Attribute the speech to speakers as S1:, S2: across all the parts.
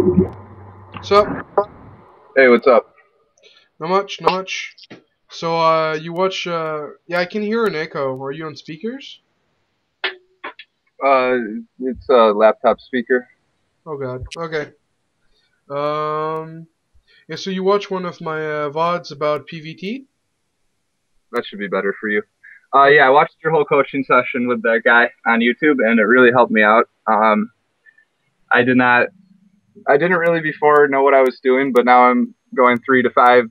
S1: What's up?
S2: Hey, what's up?
S1: Not much, not much. So, uh, you watch, uh, yeah, I can hear an echo. Are you on speakers?
S2: Uh, it's a laptop speaker.
S1: Oh god, okay. Um, yeah, so you watch one of my, uh, VODs about PVT?
S2: That should be better for you. Uh, yeah, I watched your whole coaching session with that guy on YouTube, and it really helped me out. Um, I did not, I didn't really before know what I was doing, but now I'm going three to five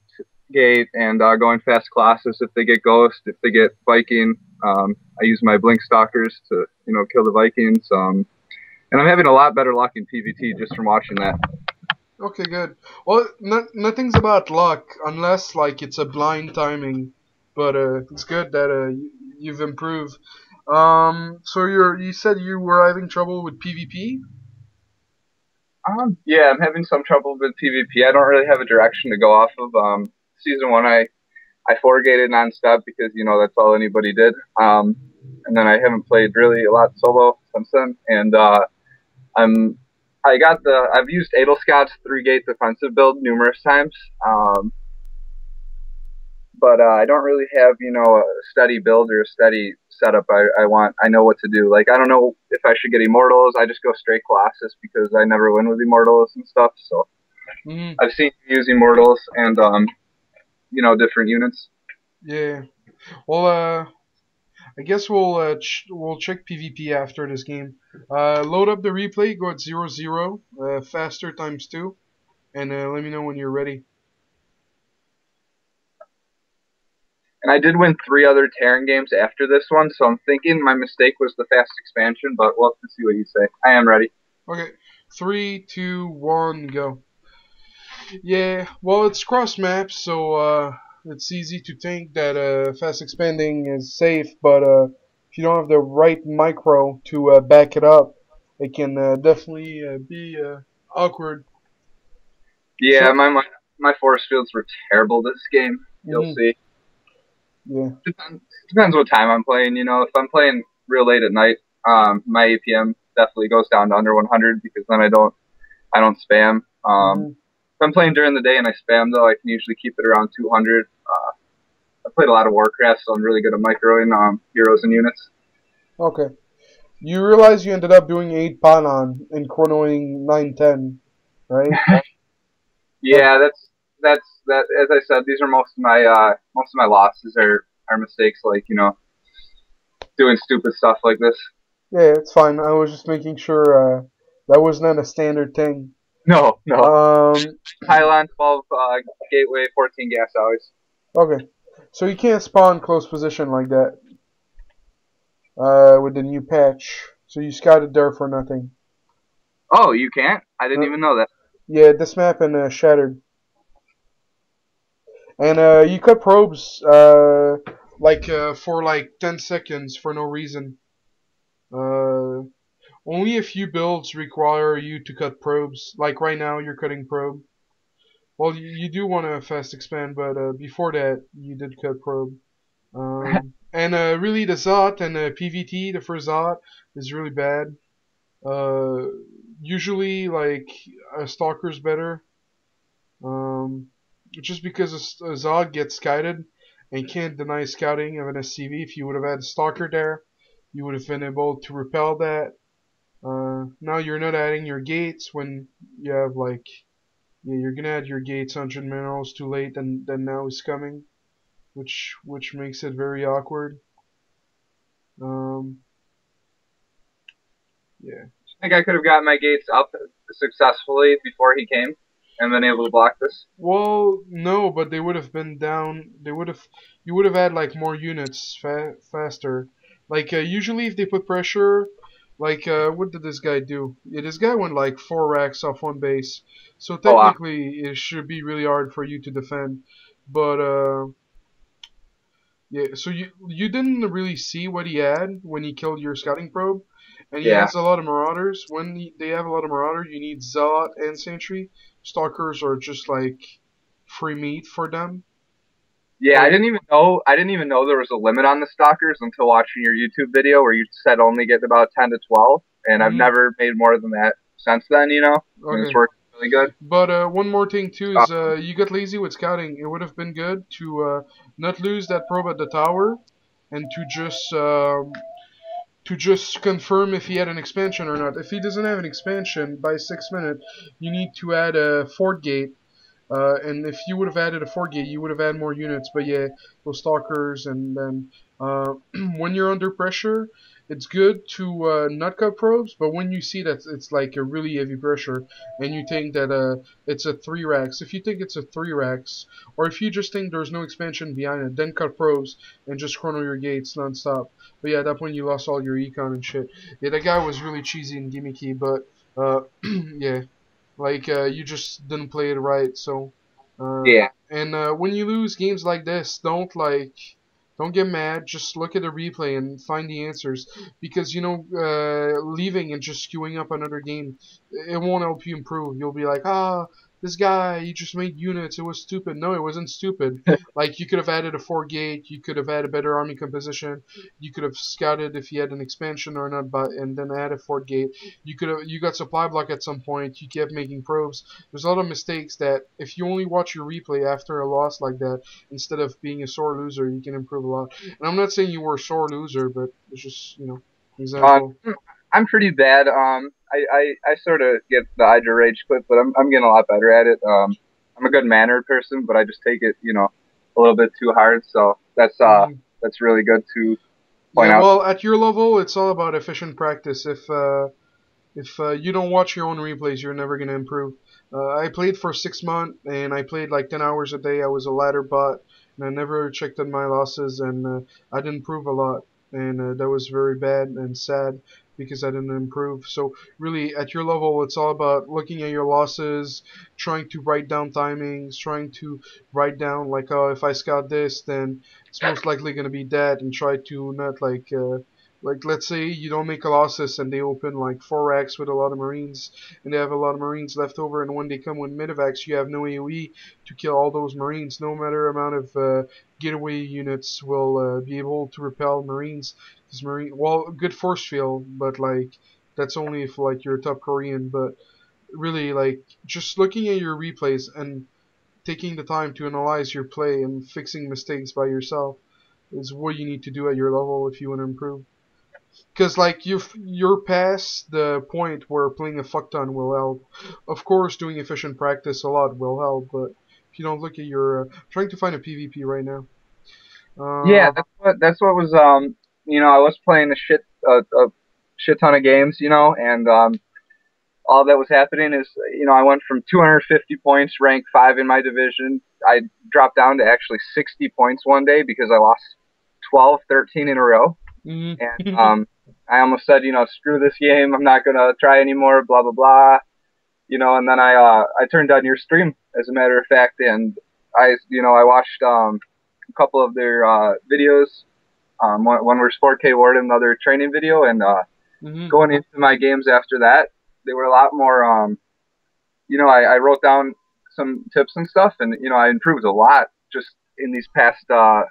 S2: gate and uh, going fast classes if they get ghost, if they get Viking. Um, I use my blink stalkers to, you know, kill the Vikings. Um, and I'm having a lot better luck in PVT just from watching that.
S1: Okay, good. Well, no, nothing's about luck unless, like, it's a blind timing. But, uh, it's good that, uh, you, you've improved. Um, so you're, you said you were having trouble with PvP?
S2: Um, yeah, I'm having some trouble with PvP. I don't really have a direction to go off of. Um, season one, I I four gated nonstop because you know that's all anybody did. Um, and then I haven't played really a lot solo since then. And uh, I'm I got the I've used Adelscott's three gate defensive build numerous times. Um, but uh, I don't really have you know a steady build or a steady setup. I, I want I know what to do. Like I don't know if I should get immortals. I just go straight Colossus because I never win with immortals and stuff. So
S1: Mm,
S2: I've seen you use immortals and um, you know different units.
S1: yeah. Well, uh, I guess we'll, uh, ch we'll check PvP after this game. Uh, load up the replay, go at 0, 0, uh, faster times 2, and, uh, let me know when you're ready.
S2: And I did win three other Terran games after this one, so I'm thinking my mistake was the fast expansion. But we'll have to see what you say. I am ready.
S1: Okay, three, two, one, go. Yeah, well, it's cross maps, so uh, it's easy to think that uh, fast expanding is safe, but uh, if you don't have the right micro to uh, back it up, it can uh, definitely uh, be uh, awkward.
S2: Yeah,
S1: So-
S2: my, my my force fields were terrible this game. You'll
S1: Mhm,
S2: see.
S1: Yeah.
S2: Depends, depends what time I'm playing. You know, if I'm playing real late at night, um, my APM definitely goes down to under 100 because then I don't I don't spam. Um,
S1: Mhm.
S2: if I'm playing during the day and I spam though, I can usually keep it around 200. Uh, I played a lot of Warcraft, so I'm really good at microing um, heroes and units.
S1: Okay. You realize you ended up doing 8 Pylon and chronoing 910, right?
S2: Yeah, that's that's that. As I said, these are most of my uh, most of my losses are are mistakes like you know doing stupid stuff like this.
S1: yeah, it's fine. I was just making sure uh, that was not a standard thing.
S2: No, no.
S1: Um,
S2: Pylon 12 uh, gateway 14 gas hours.
S1: okay. So you can't spawn close position like that uh, with the new patch. So you scouted there for nothing.
S2: Oh, you can't? I didn't
S1: Uh,
S2: even know that.
S1: Yeah, this map and uh, Shattered. And uh, you cut probes uh, like uh, for like 10 seconds for no reason. Uh, only a few builds require you to cut probes. Like right now, you're cutting probe. Well, you, you do want to fast expand, but uh, before that, you did cut probe. Um, and uh, really, the Zot and the PVT, the first Zot, is really bad. Uh, usually, like a Stalker's better. Um, just because a, Zod gets scouted and can't deny scouting of an SCV. If you would have had a Stalker there, you would have been able to repel that. Uh, now you're not adding your gates when you have like yeah, you're gonna add your gates 100 minerals too late and then now it's coming which which makes it very awkward um yeah
S2: I think I could have gotten my gates up successfully before he came and been able to block this.
S1: well no but they would have been down they would have you would have had like more units fa- faster. Like uh, usually if they put pressure like uh, what did this guy do? Yeah this guy went like four racks off one base. So
S2: Oh, wow.
S1: technically it should be really hard for you to defend. But uh yeah so you you didn't really see what he had when he killed your scouting probe. And he
S2: Yeah.
S1: has a lot of marauders. When they have a lot of marauder you need zealot and sentry stalkers are just like free meat for them
S2: Yeah, I didn't even know I didn't even know there was a limit on the stalkers until watching your YouTube video where you said only get about 10 to 12 and I've
S1: Mhm.
S2: never made more than that since then, you know. And
S1: okay
S2: it's worked really good.
S1: But uh, one more thing too is uh, you got lazy with scouting. It would have been good to uh, not lose that probe at the tower, and to just um, to just confirm if he had an expansion or not. If he doesn't have an expansion by six minutes, you need to add a four gate. Uh, and if you would have added a four gate, you would have had more units. But yeah, those stalkers, and then uh, when you're under pressure, it's good to uh, not cut probes, but when you see that it's like a really heavy pressure, and you think that uh, it's a 3 racks, if you think it's a 3 racks, or if you just think there's no expansion behind it, then cut probes and just chrono your gates non-stop. But yeah, at that point you lost all your econ and shit. Yeah, that guy was really cheesy and gimmicky, but uh, yeah, like uh, you just didn't play it right, so... Uh,
S2: Yeah.
S1: And uh, when you lose games like this, don't like don't get mad. Just look at the replay and find the answers. Because you know, uh, leaving and just queuing up another game, it won't help you improve. You'll be like, ah, this guy, he just made units. It was stupid. No, it wasn't stupid. like you could have added a four gate. You could have had a better army composition. You could have scouted if you had an expansion or not, but and then add a four gate. You could have you got supply block at some point. You kept making probes. There's a lot of mistakes that if you only watch your replay after a loss like that, instead of being a sore loser, you can improve a lot. And I'm not saying you were a sore loser, but it's just you know example.
S2: I'm pretty bad. Um, I, I, I sort of get the Hydra Rage clip, but I'm, I'm getting a lot better at it. Um, I'm a good mannered person, but I just take it, you know, a little bit too hard. So that's uh,
S1: Mhm.
S2: that's really good to point
S1: yeah,
S2: out.
S1: well, at your level, it's all about efficient practice. If uh, if uh, you don't watch your own replays, you're never gonna improve. Uh, I played for six months, and I played like ten hours a day. I was a ladder bot, and I never checked on my losses, and uh, I didn't improve a lot, and uh, that was very bad and sad because I didn't improve. So really, at your level, it's all about looking at your losses, trying to write down timings, trying to write down like, oh, if I scout this, then it's most likely gonna be that, and try to not like. Uh, like let's say you don't make colossus and they open like racks with a lot of marines and they have a lot of marines left over and when they come with medivacs you have no aoe to kill all those marines. No matter amount of uh, gateway units will uh, be able to repel marines. Because marine well good force field but like that's only if like you're a top korean. But really like just looking at your replays and taking the time to analyze your play and fixing mistakes by yourself is what you need to do at your level if you want to improve because like you you're past the point where playing a fuck ton will help. Of course, doing efficient practice a lot will help, but if you don't look at your, uh, trying to find a PvP right now. Uh,
S2: yeah, that's what that's what was um, you know, I was playing a shit a, a shit ton of games, you know, and um, all that was happening is, you know, I went from 250 points, rank five in my division. I dropped down to actually 60 points one day because I lost 12, 13 in a row. And um, I almost said, you know, screw this game. I'm not gonna try anymore. Blah blah blah. You know, and then I uh, I turned on your stream, as a matter of fact, and I, you know, I watched um, a couple of their uh, videos. Um, one, one was 4K Warden, another training video, and uh,
S1: Mhm.
S2: going into my games after that, they were a lot more. Um, you know, I, I wrote down some tips and stuff, and you know, I improved a lot just in these past. Uh,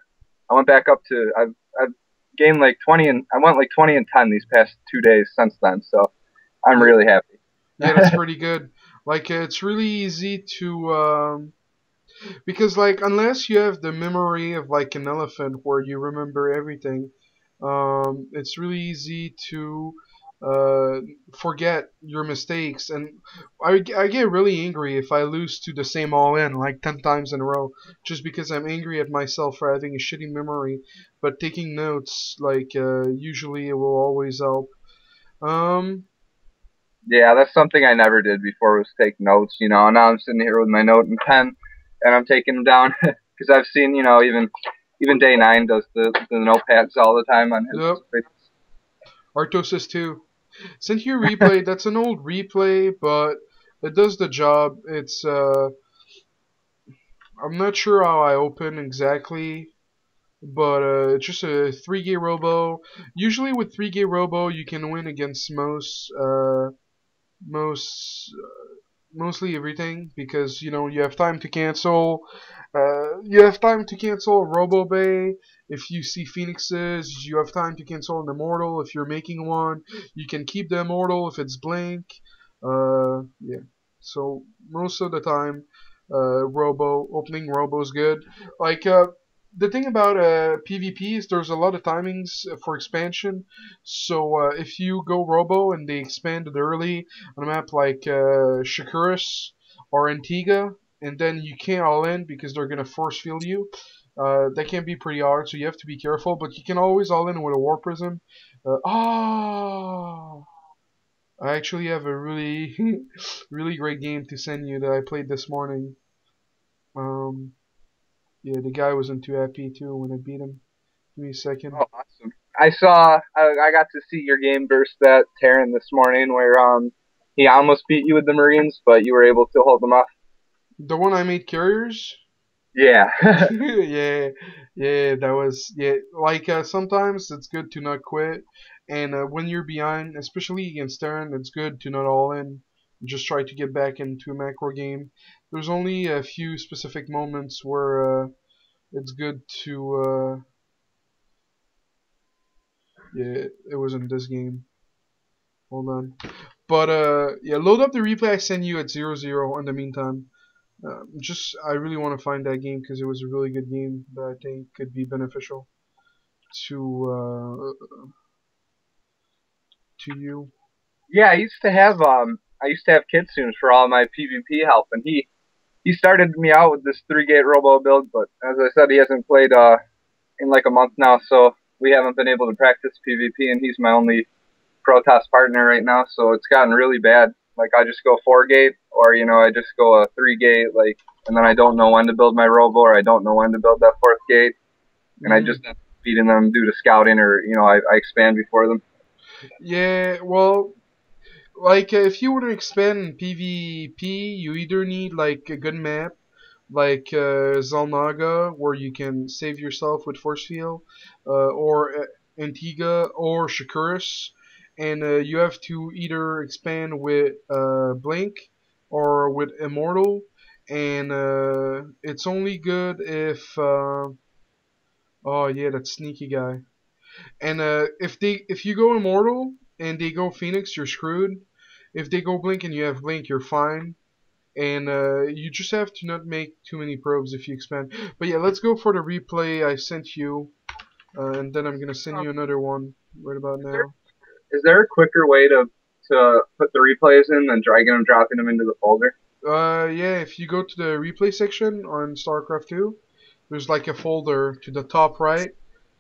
S2: I went back up to I've I've gained like 20 and I went like 20 and 10 these past two days since then. So I'm really happy.
S1: yeah, that's pretty good. Like it's really easy to um, because like unless you have the memory of like an elephant where you remember everything, um, it's really easy to uh, forget your mistakes. And I, I get really angry if I lose to the same all in like 10 times in a row just because I'm angry at myself for having a shitty memory. But taking notes, like, uh, usually it will always help. Um,
S2: Yeah, that's something I never did before was take notes. You know, now I'm sitting here with my note and pen, and I'm taking them down because I've seen you know even even Day Nine does the the notepads all the time on his.
S1: Yep. Artosis 2. A replay. That's an old replay, but it does the job. It's uh, I'm not sure how I open exactly, but uh, it's just a three gate robo. Usually with three gate robo, you can win against most uh, most uh, mostly everything because you know you have time to cancel. Uh, you have time to cancel Robo Bay if you see phoenixes. You have time to cancel an immortal if you're making one. You can keep the immortal if it's blink. Uh, yeah. So most of the time, uh, Robo opening Robo is good. Like uh, the thing about uh, PvP is there's a lot of timings for expansion. So if you go Robo and they expanded early on a map like Shakuras or Antiga, and then you can't all in because they're gonna force field you. Uh, that can be pretty hard, so you have to be careful. But you can always all in with a Warp Prism. Uh, oh, I actually have a really, really great game to send you that I played this morning. Um, yeah, the guy wasn't too happy too when I beat him. Give me a second.
S2: Oh, awesome! I saw, I, I got to see your game versus that Terran this morning, where um he almost beat you with the Marines, but you were able to hold them off.
S1: The one I made carriers.
S2: Yeah.
S1: yeah, yeah, that was yeah. Like uh, sometimes it's good to not quit, and uh, when you're behind, especially against Terran, it's good to not all in. Just try to get back into a macro game. There's only a few specific moments where uh, it's good to. Uh, yeah, it wasn't this game. Hold on. But uh, yeah, load up the replay I send you at zero zero. In the meantime, uh, just I really want to find that game because it was a really good game that I think could be beneficial to uh, to you.
S2: Yeah, I used to have um I used to have Kitsunes for all my PvP help, and he he started me out with this three gate robo build, but as I said, he hasn't played uh in like a month now, so we haven't been able to practice PvP, and he's my only Protoss partner right now, so it's gotten really bad. Like I just go four gate, or you know I just go a three gate, like, and then I don't know when to build my robo, or I don't know when to build that fourth gate, and mm-hmm. I just feeding them due to scouting, or you know I, I expand before them.
S1: Yeah, well, like if you were to expand PvP, you either need like a good map, like uh, where you can save yourself with force field, uh, or uh, Antiga, or Shakuras, and uh, you have to either expand with uh, Blink or with Immortal, and uh, it's only good if uh, oh yeah, that sneaky guy. And uh, if they if you go Immortal and they go Phoenix, you're screwed. If they go Blink and you have Blink, you're fine. And uh, you just have to not make too many probes if you expand. But yeah, let's go for the replay I sent you. and then I'm gonna send you another one right about now
S2: is there a quicker way to to put the replays in than dragging them, dropping them into the folder?
S1: Uh, yeah. If you go to the replay section on StarCraft 2, there's like a folder to the top right.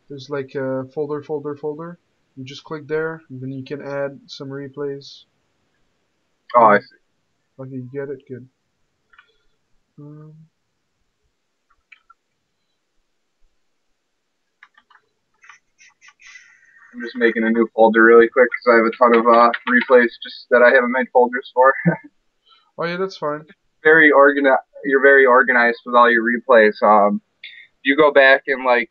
S1: There's like a folder, folder, folder. You just click there, and then you can add some replays.
S2: Oh, I see.
S1: Okay, you get it. Good. Um,
S2: I'm just making a new folder really quick because I have a ton of uh, replays just that I haven't made folders for.
S1: oh yeah, that's fine.
S2: Very organized. You're very organized with all your replays. Um, do you go back and like,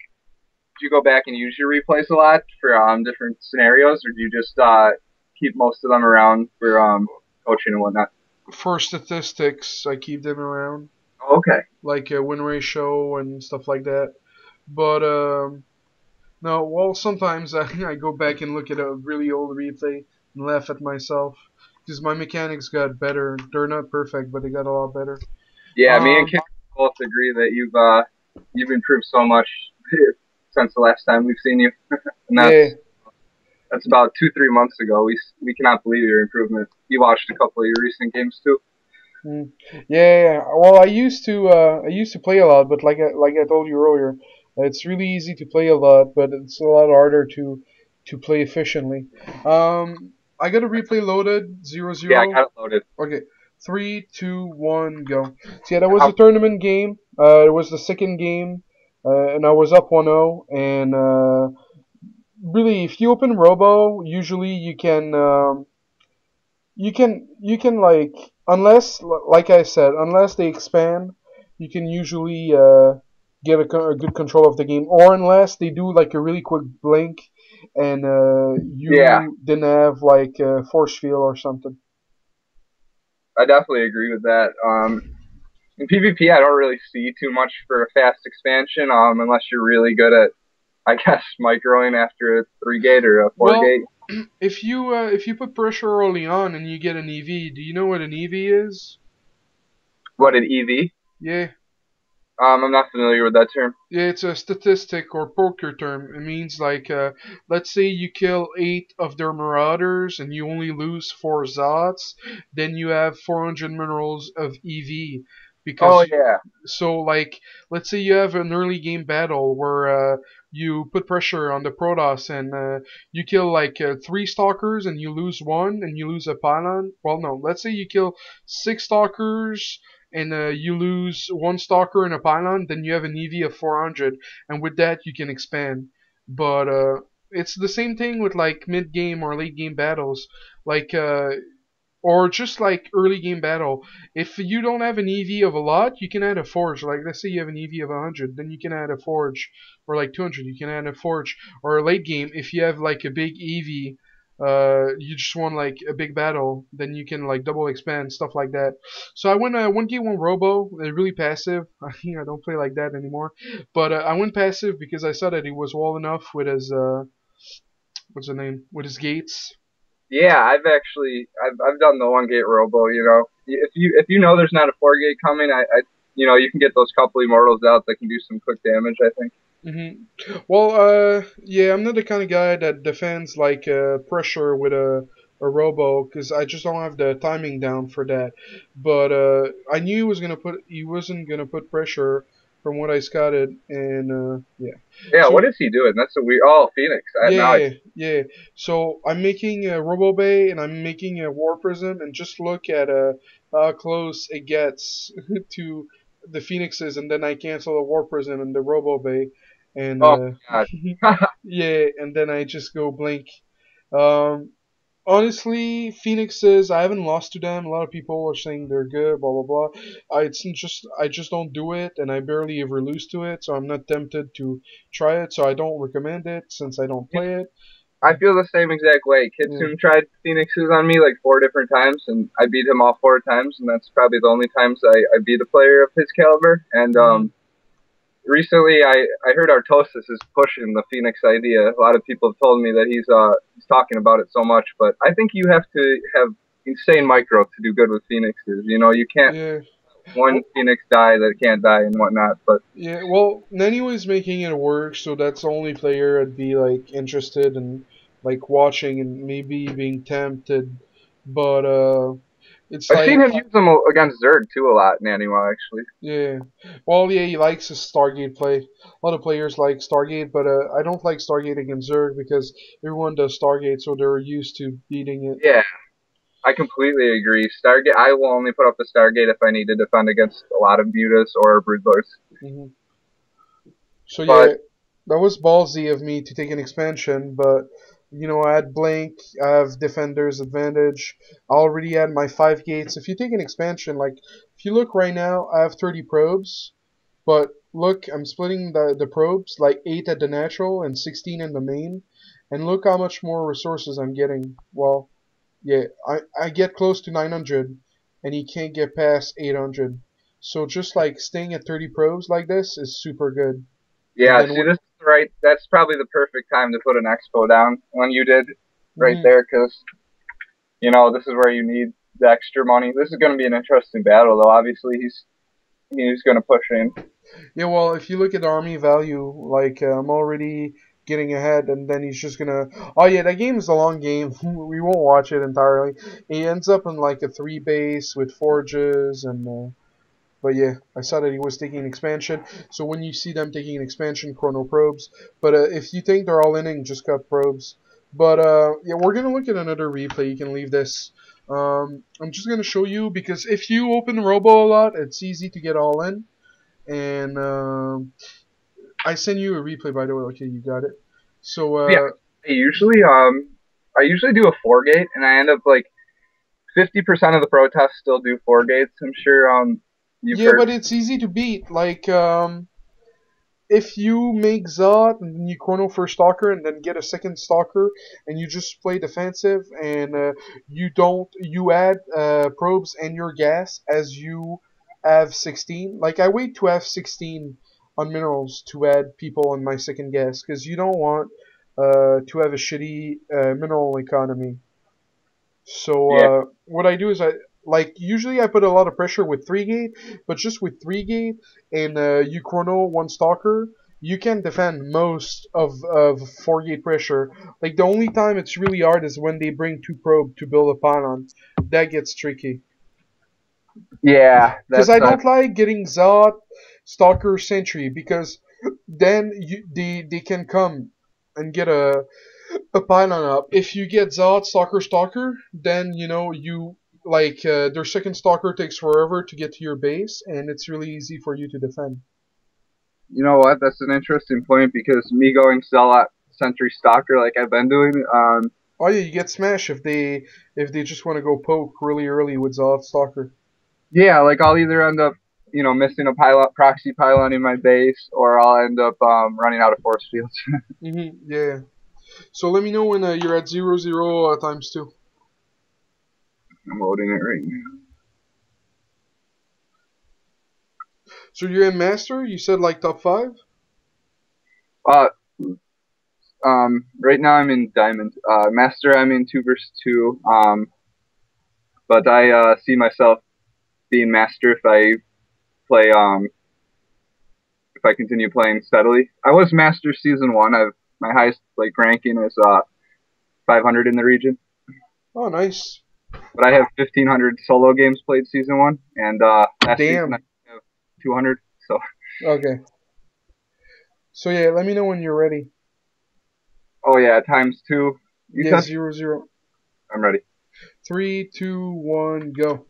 S2: do you go back and use your replays a lot for um different scenarios, or do you just uh keep most of them around for um coaching and whatnot?
S1: For statistics, I keep them around.
S2: Okay.
S1: Like a win ratio and stuff like that. But um, no, well, sometimes I, I go back and look at a really old replay and laugh at myself because my mechanics got better. They're not perfect, but they got a lot better.
S2: Yeah, um, me and Ken both agree that you've uh, you've improved so much since the last time we've seen you. and that's, yeah. that's about two, three months ago. We we cannot believe your improvement. You watched a couple of your recent games too.
S1: Mm. Yeah, well, I used to uh, I used to play a lot, but like I, like I told you earlier, it's really easy to play a lot, but it's a lot harder to to play efficiently. Um, I got a replay loaded zero zero.
S2: Yeah, I got it loaded.
S1: Okay, three, two, one, go. So yeah, that was a tournament game. Uh, it was the second game, uh, and I was up 1-0. And uh, really, if you open Robo, usually you can um, you can you can like unless like I said, unless they expand, you can usually uh, get a, a, good control of the game, or unless they do like a really quick blink and uh, you yeah. didn't have like a force field or something.
S2: I definitely agree with that. Um, in PvP, I don't really see too much for a fast expansion, um, unless you're really good at I guess microing after a three gate or a four
S1: Well,
S2: gate.
S1: If you uh, if you put pressure early on and you get an EV, do you know what an EV is?
S2: What an EV?
S1: Yeah.
S2: Um, I'm not familiar with that term.
S1: Yeah, it's a statistic or poker term. It means like, uh, let's say you kill eight of their marauders and you only lose four Zots, then you have 400 minerals of EV. Because
S2: Oh yeah.
S1: so like, let's say you have an early game battle where uh, you put pressure on the Protoss and uh, you kill like uh, three stalkers and you lose one and you lose a pylon. Well, no, let's say you kill six stalkers and uh, you lose one stalker and a pylon, then you have an EV of 400, and with that you can expand. But uh, it's the same thing with like mid game or late game battles, like uh, or just like early game battle. If you don't have an EV of a lot, you can add a forge. Like let's say you have an EV of 100, then you can add a forge, or like 200, you can add a forge. Or late game, if you have like a big EV uh, you just won like a big battle, then you can like double expand stuff like that. So I went uh, one game one Robo, really passive. I don't play like that anymore, but uh, I went passive because I saw that he was well enough with his uh, what's the name with his gates.
S2: Yeah, I've actually I've I've done the one gate robo. You know, if you if you know there's not a four gate coming, I, I you know you can get those couple immortals out that can do some quick damage. I think.
S1: Hmm Well, uh, yeah, I'm not the kind of guy that defends like uh, pressure with a a robo because I just don't have the timing down for that. But uh, I knew he was gonna put he wasn't gonna put pressure from what I scouted, and uh, yeah.
S2: Yeah,
S1: So-
S2: what is he doing? That's a weird. Oh, Phoenix. I,
S1: Yeah,
S2: I-
S1: yeah. So I'm making a Robo Bay and I'm making a Warp Prism, and just look at uh, how close it gets to the Phoenixes, and then I cancel the Warp Prism and the Robo Bay, and
S2: Oh,
S1: uh, yeah, and then I just go blink. Um, honestly, Phoenixes, I haven't lost to them. A lot of people are saying they're good, blah blah blah. I it's just I just don't do it, and I barely ever lose to it, so I'm not tempted to try it. So I don't recommend it since I don't play it.
S2: I feel the same exact way. Kitsune tried Phoenixes on me like four different times, and I beat him all four times, and that's probably the only times I, I beat a player of his caliber. And um, recently, I, I heard Artosis is pushing the Phoenix idea. A lot of people have told me that he's uh he's talking about it so much, but I think you have to have insane micro to do good with Phoenixes. You know, you can't
S1: Yeah,
S2: one Phoenix die that can't die and whatnot. But
S1: yeah. Well, Nanyu's making it work, so that's the only player I'd be like interested in, like watching and maybe being tempted. But uh, it's
S2: I've
S1: like
S2: seen him use them against Zerg too a lot in Annual actually.
S1: Yeah. Well, yeah, he likes his Stargate play. A lot of players like Stargate, but uh, I don't like Stargate against Zerg because everyone does Stargate, so they're used to beating it.
S2: Yeah, I completely agree. Stargate. I will only put up the Stargate if I need to defend against a lot of mutas or broodlords.
S1: hmm So yeah, that was ballsy of me to take an expansion, but you know I had Blink, I have Defender's Advantage. I already had my five gates. If you take an expansion, like if you look right now, I have 30 probes, but look, I'm splitting the the probes like eight at the natural and 16 in the main, and look how much more resources I'm getting. Well, yeah, I I get close to 900, and he can't get past 800. So just like staying at 30 probes like this is super good.
S2: Yeah, see, this is right. That's probably the perfect time to put an expo down when you did right
S1: Mhm.
S2: there, because you know this is where you need the extra money. This is going to be an interesting battle, though. Obviously, he's he's going to push in.
S1: Yeah, well, if you look at army value, like uh, I'm already getting ahead, and then he's just gonna. Oh yeah, that game is a long game. we won't watch it entirely. He ends up in like a three base with forges, and. Uh, but yeah, I saw that he was taking an expansion. So when you see them taking an expansion, chrono probes. But uh, if you think they're all inning, just cut probes. But uh, yeah, we're gonna look at another replay. You can leave this. Um, I'm just gonna show you because if you open Robo a lot, it's easy to get all in. And um, I send you a replay by the way. Okay, you got it. So uh,
S2: Yeah. I usually, um, I usually do a four gate, and I end up like fifty percent of the protests still do four gates. I'm sure. Um, you've
S1: yeah,
S2: heard.
S1: but it's easy to beat. Like, um, if you make Zod and you chrono for Stalker and then get a second Stalker and you just play defensive and uh, you don't, you add uh, probes and your gas as you have 16. Like, I wait to have 16 on minerals to add people in my second gas because you don't want uh, to have a shitty uh, mineral economy. So
S2: Yeah.
S1: uh, what I do is I like usually I put a lot of pressure with three gate, but just with three gate and uh, you chrono one stalker, you can defend most of of four gate pressure. Like the only time it's really hard is when they bring two probe to build a pylon. That gets tricky.
S2: Yeah,
S1: Because I don't like getting Zealot, Stalker, Sentry because then you, they they can come and get a a pylon up. If you get Zealot, Stalker, Stalker, then you know you like uh, their second Stalker takes forever to get to your base, and it's really easy for you to defend.
S2: You know what? That's an interesting point because me going Zealot Sentry Stalker like I've been doing, um,
S1: Oh yeah, you get smashed if they if they just want to go poke really early with Zealot, Stalker.
S2: yeah, like I'll either end up, you know, missing a pilot proxy pylon in my base, or I'll end up um, running out of force fields.
S1: hmm yeah. So let me know when uh, you're at zero zero uh, times two.
S2: I'm loading it right now.
S1: So you're in master. You said like top five.
S2: Uh, um, right now I'm in diamond. Uh, master I'm in two versus two. Um, but I uh, see myself being master if I play um if I continue playing steadily. I was master season one. I've my highest like ranking is uh 500 in the region,
S1: Oh, nice.
S2: But I have 1500 solo games played season one, and uh last
S1: Damn.
S2: season I have 200. So
S1: Okay. So yeah, let me know when you're ready.
S2: oh yeah, times two. You
S1: yeah,
S2: said
S1: zero zero.
S2: I'm ready.
S1: Three, two, one, go.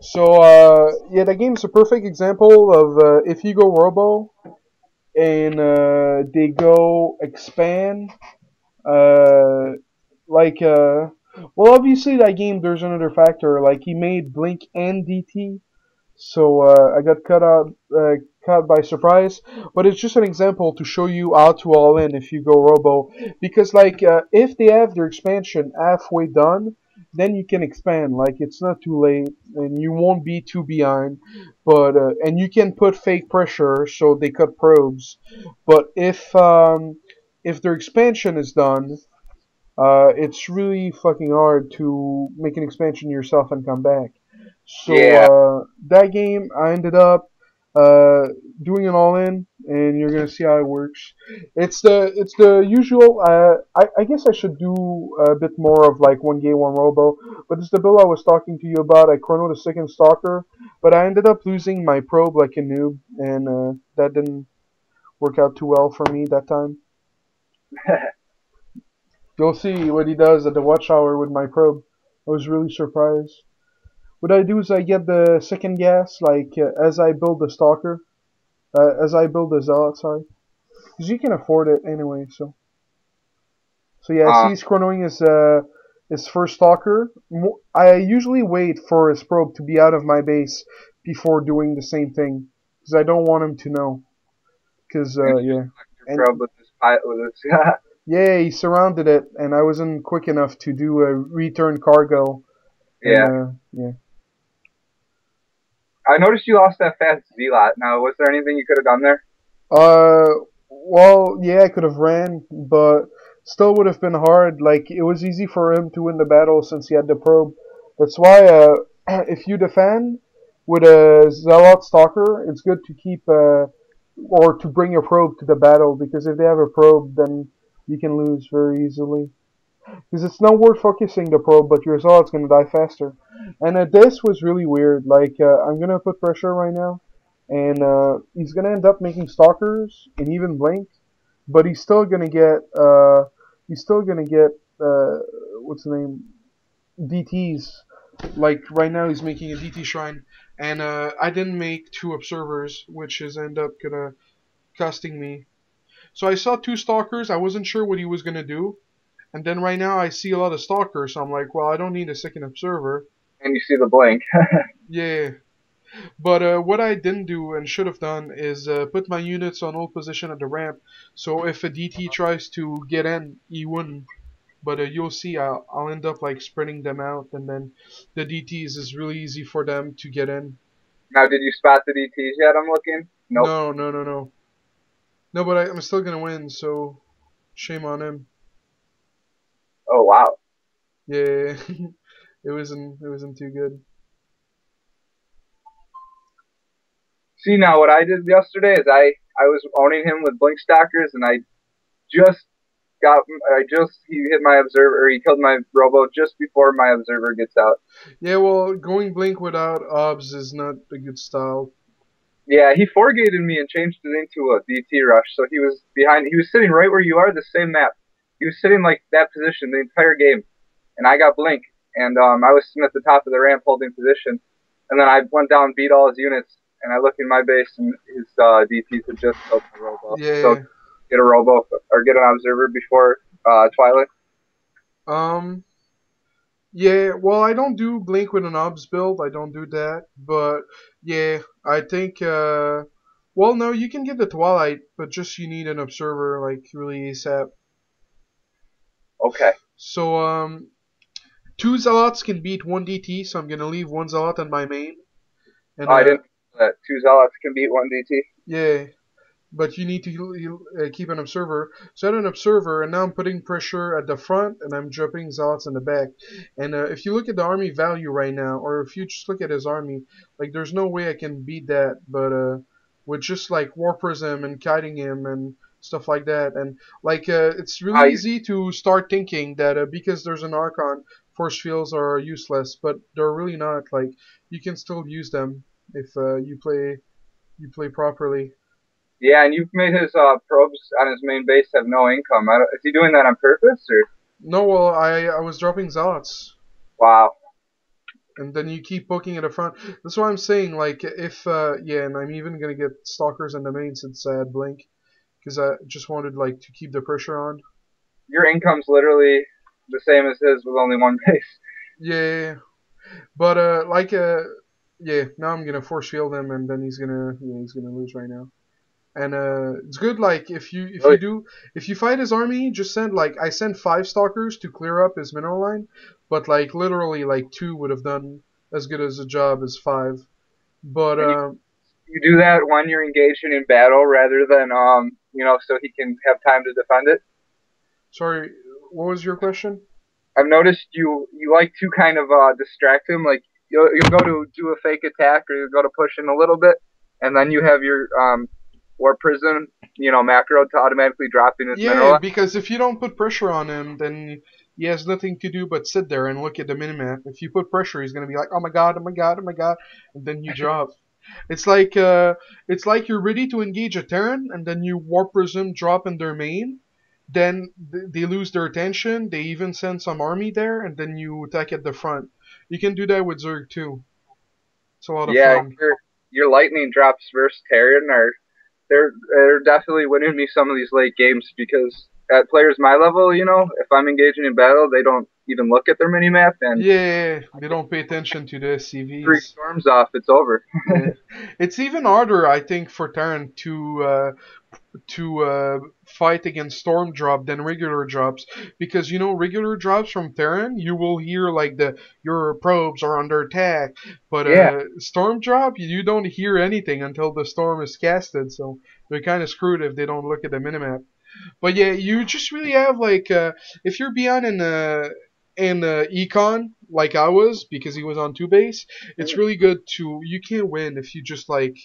S1: So uh, yeah, that game's a perfect example of uh, if you go Robo and uh, they go expand, uh, like uh, well, obviously that game there's another factor. Like he made Blink and DT, so uh, I got caught out, uh, caught by surprise. But it's just an example to show you how to all in if you go Robo, because like uh, if they have their expansion halfway done then you can expand. Like it's not too late, and you won't be too behind. But uh, and you can put fake pressure so they cut probes. But if um, if their expansion is done, uh, it's really fucking hard to make an expansion yourself and come back. So
S2: Yeah.
S1: uh, that game, I ended up uh, doing it all in, and you're gonna see how it works. It's the it's the usual. Uh, I I guess I should do a bit more of like one game one robo, but it's the build I was talking to you about. I chrono the second stalker, but I ended up losing my probe like a noob, and uh, that didn't work out too well for me that time. You'll see what he does at the watch watchtower with my probe. I was really surprised. What I do is I get the second gas like uh, as I build the stalker, uh, as I build the zealot. Sorry, because you can afford it anyway. So, so yeah,
S2: Uh.
S1: he's chronoing his uh his first stalker. I usually wait for his probe to be out of my base before doing the same thing because I don't want him to know. Because uh, yeah.
S2: Probe with this pilot with this.
S1: Yeah, he surrounded it, and I wasn't quick enough to do a return cargo. and,
S2: yeah.
S1: uh, yeah.
S2: I noticed you lost that fast Zealot. Now, was there anything you could have done there?
S1: Uh, well, yeah, I could have ran, but still would have been hard. Like it was easy for him to win the battle since he had the probe. That's why, uh, if you defend with a zealot stalker, it's good to keep uh, or to bring your probe to the battle because if they have a probe, then you can lose very easily. Because it's not worth focusing the probe, but your zealot's gonna die faster. And uh, this was really weird. Like uh, I'm gonna put pressure right now and uh, he's gonna end up making stalkers and even blink, but he's still gonna get uh, he's still gonna get uh, what's the name DTs. Like right now he's making a DT shrine, and uh, I didn't make two observers, which is end up gonna costing me. So I saw two stalkers. I wasn't sure what he was gonna do, and then right now I see a lot of stalkers. So I'm like, well, I don't need a second observer.
S2: And you see the blink.
S1: Yeah. But uh, what I didn't do and should have done is uh, put my units on old position at the ramp. So if a DT tries to get in, he wouldn't. But uh, you'll see, I'll, I'll end up like spreading them out, and then the DTs is really easy for them to get in.
S2: now, did you spot the DTs yet? I'm looking. Nope.
S1: No, no, no, no. No, but I, I'm still gonna win, so shame on him.
S2: Oh wow.
S1: Yeah, it wasn't it wasn't too good.
S2: See now, what I did yesterday is I I was owning him with blink stalkers, and I just got I just he hit my observer or he killed my robo just before my observer gets out.
S1: Yeah, well, going blink without obs is not a good style.
S2: Yeah, he forgated me and changed it into a DT rush. So he was behind. He was sitting right where you are, the same map. He was sitting like that position the entire game, and I got blink, and um, I was sitting at the top of the ramp holding position, and then I went down, beat all his units, and I look in my base, and his uh, DTs had just killed the robo.
S1: Yeah.
S2: So get a robo or get an observer before uh, Twilight.
S1: Um, yeah, well, I don't do Blink with an obs build. I don't do that. But, yeah, I think, uh, well, no, you can get the Twilight, but just you need an observer, like, really ASAP.
S2: Okay.
S1: So, um, two Zealots can beat one DT, so I'm gonna leave one Zealot on my main. And,
S2: Oh, I
S1: uh,
S2: didn't. That two zealots can beat one DT.
S1: Yeah, but you need to uh, keep an observer. So I had an observer, and now I'm putting pressure at the front, and I'm dropping zealots in the back. And uh, if you look at the army value right now, or if you just look at his army, like there's no way I can beat that. But uh, with just like warp prism and kiting him and stuff like that, and like uh, it's really
S2: I-
S1: easy to start thinking that uh, because there's an archon, force fields are useless, but they're really not. Like you can still use them if uh, you play you play properly.
S2: Yeah, and you've made his uh, probes on his main base have no income. I is he doing that on purpose or?
S1: No, well, I I was dropping zealots,
S2: Wow.
S1: and then you keep poking at the front. That's why I'm saying, like, if uh, yeah, and I'm even gonna get stalkers in the main since I had blink, because I just wanted like to keep the pressure on.
S2: Your income's literally the same as his with only one base.
S1: Yeah, but uh, like uh, yeah, now I'm gonna force field him, and then he's gonna yeah, he's gonna lose right now. And uh, it's good like if you if
S2: Really?
S1: you do if you fight his army, just send like I sent five stalkers to clear up his mineral line, but like literally like two would have done as good as a job as five. But
S2: you-
S1: um,
S2: You do that when you're engaging in battle rather than um you know so he can have time to defend it.
S1: sorry, what was your question?
S2: I've noticed you you like to kind of uh, distract him. Like you'll you'll go to do a fake attack or you'll go to push in a little bit, and then you have your um warp prism you know macro to automatically drop in his mineral.
S1: Yeah, because if you don't put pressure on him, then he has nothing to do but sit there and look at the minimap. If you put pressure, he's gonna be like, "Oh my god, oh my god, oh my god," and then you drop. It's like uh, it's like you're ready to engage a Terran, and then you warp prism drop in their main. Then th- they lose their attention. They even send some army there, and then you attack at the front. You can do that with Zerg too. It's a lot of
S2: Yeah,
S1: fun.
S2: your your lightning drops versus Terran are they're they're definitely winning me some of these late games because at players my level, you know, if I'm engaging in battle, they don't even look at their mini map and
S1: Yeah, they don't pay attention to the
S2: three storms off, it's over.
S1: Yeah. It's even harder, I think, for Terran to uh, to uh, fight against storm drop than regular drops because you know regular drops from Terran you will hear like the your probes are under attack, but
S2: Yeah.
S1: uh, storm drop you don't hear anything until the storm is casted, so they're kind of screwed if they don't look at the minimap. But yeah, you just really have like uh, if you're beyond in uh, in uh, econ like I was because he was on two base, it's really good to you can't win if you just like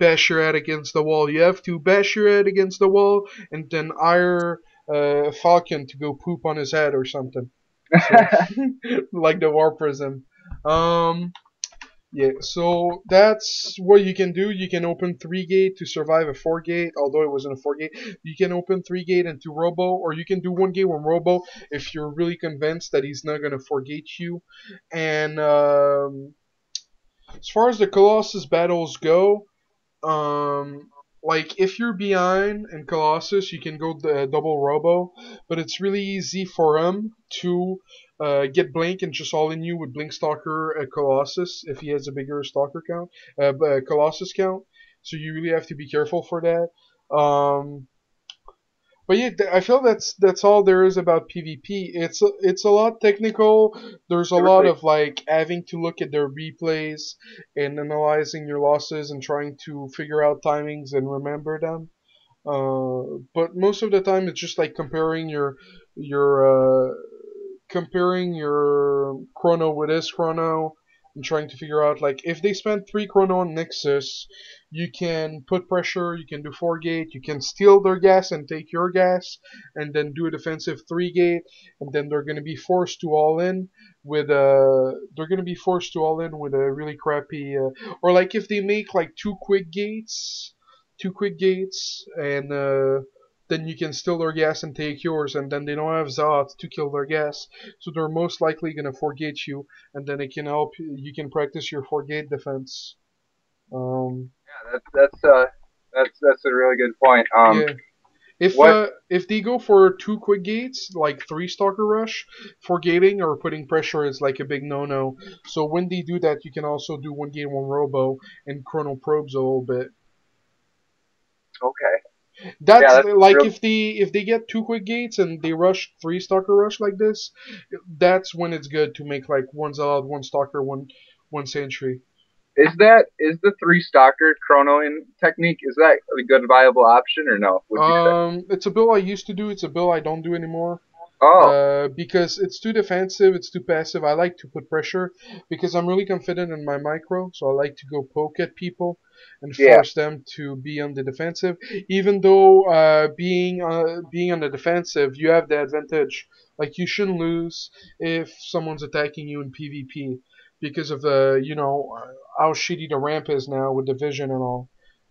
S1: bash your head against the wall. You have to bash your head against the wall and then hire uh, Falcon to go poop on his head or something, like the Warp Prism. Um, yeah, so that's what you can do. You can open three gate to survive a four gate, although it wasn't a four gate. You can open three gate into Robo, or you can do one gate with Robo if you're really convinced that he's not gonna 4 gate you. And um, as far as the Colossus battles go, um, like if you're behind in Colossus, you can go the double Robo, but it's really easy for him to uh, get Blink and just all in you with Blink Stalker uh, Colossus if he has a bigger Stalker count, uh, uh, Colossus count. So you really have to be careful for that. Um, but yeah, I feel that's that's all there is about PvP. It's a, it's a lot technical. There's a lot of like having to look at their replays and analyzing your losses and trying to figure out timings and remember them. Uh, but most of the time it's just like comparing your your uh, comparing your chrono with his chrono and trying to figure out like if they spend three chrono on Nexus, you can put pressure, you can do four gate, you can steal their gas and take your gas, and then do a defensive three gate, and then they're gonna be forced to all in with a they're gonna be forced to all in with a really crappy uh, or like if they make like two quick gates, two quick gates, and uh, then you can steal their gas and take yours, and then they don't have Zot to kill their gas, so they're most likely gonna forget you, and then it can help you can practice your four gate defense. Um,
S2: Yeah, that's that's uh that's that's a really good point. Um,
S1: yeah. If uh, if they go for two quick gates, like three stalker rush, forgating or putting pressure is like a big no no. So when they do that, you can also do one gate, one robo, and chrono probes a little bit.
S2: okay.
S1: That's,
S2: that's
S1: like
S2: real-
S1: if they if they get two quick gates and they rush three stalker rush like this, that's when it's good to make like one Zod, one stalker, one one sentry.
S2: Is that is the three stalker chrono in technique? Is that a good viable option or no? Would you say?
S1: Um, it's a bill I used to do. It's a bill I don't do anymore.
S2: Oh,
S1: Uh, because it's too defensive, it's too passive. I like to put pressure because I'm really confident in my micro, so I like to go poke at people and
S2: Yeah.
S1: force them to be on the defensive. Even though uh, being uh, being on the defensive, you have the advantage. Like you shouldn't lose if someone's attacking you in PvP because of the you know uh, how shitty the ramp is now with the vision and all.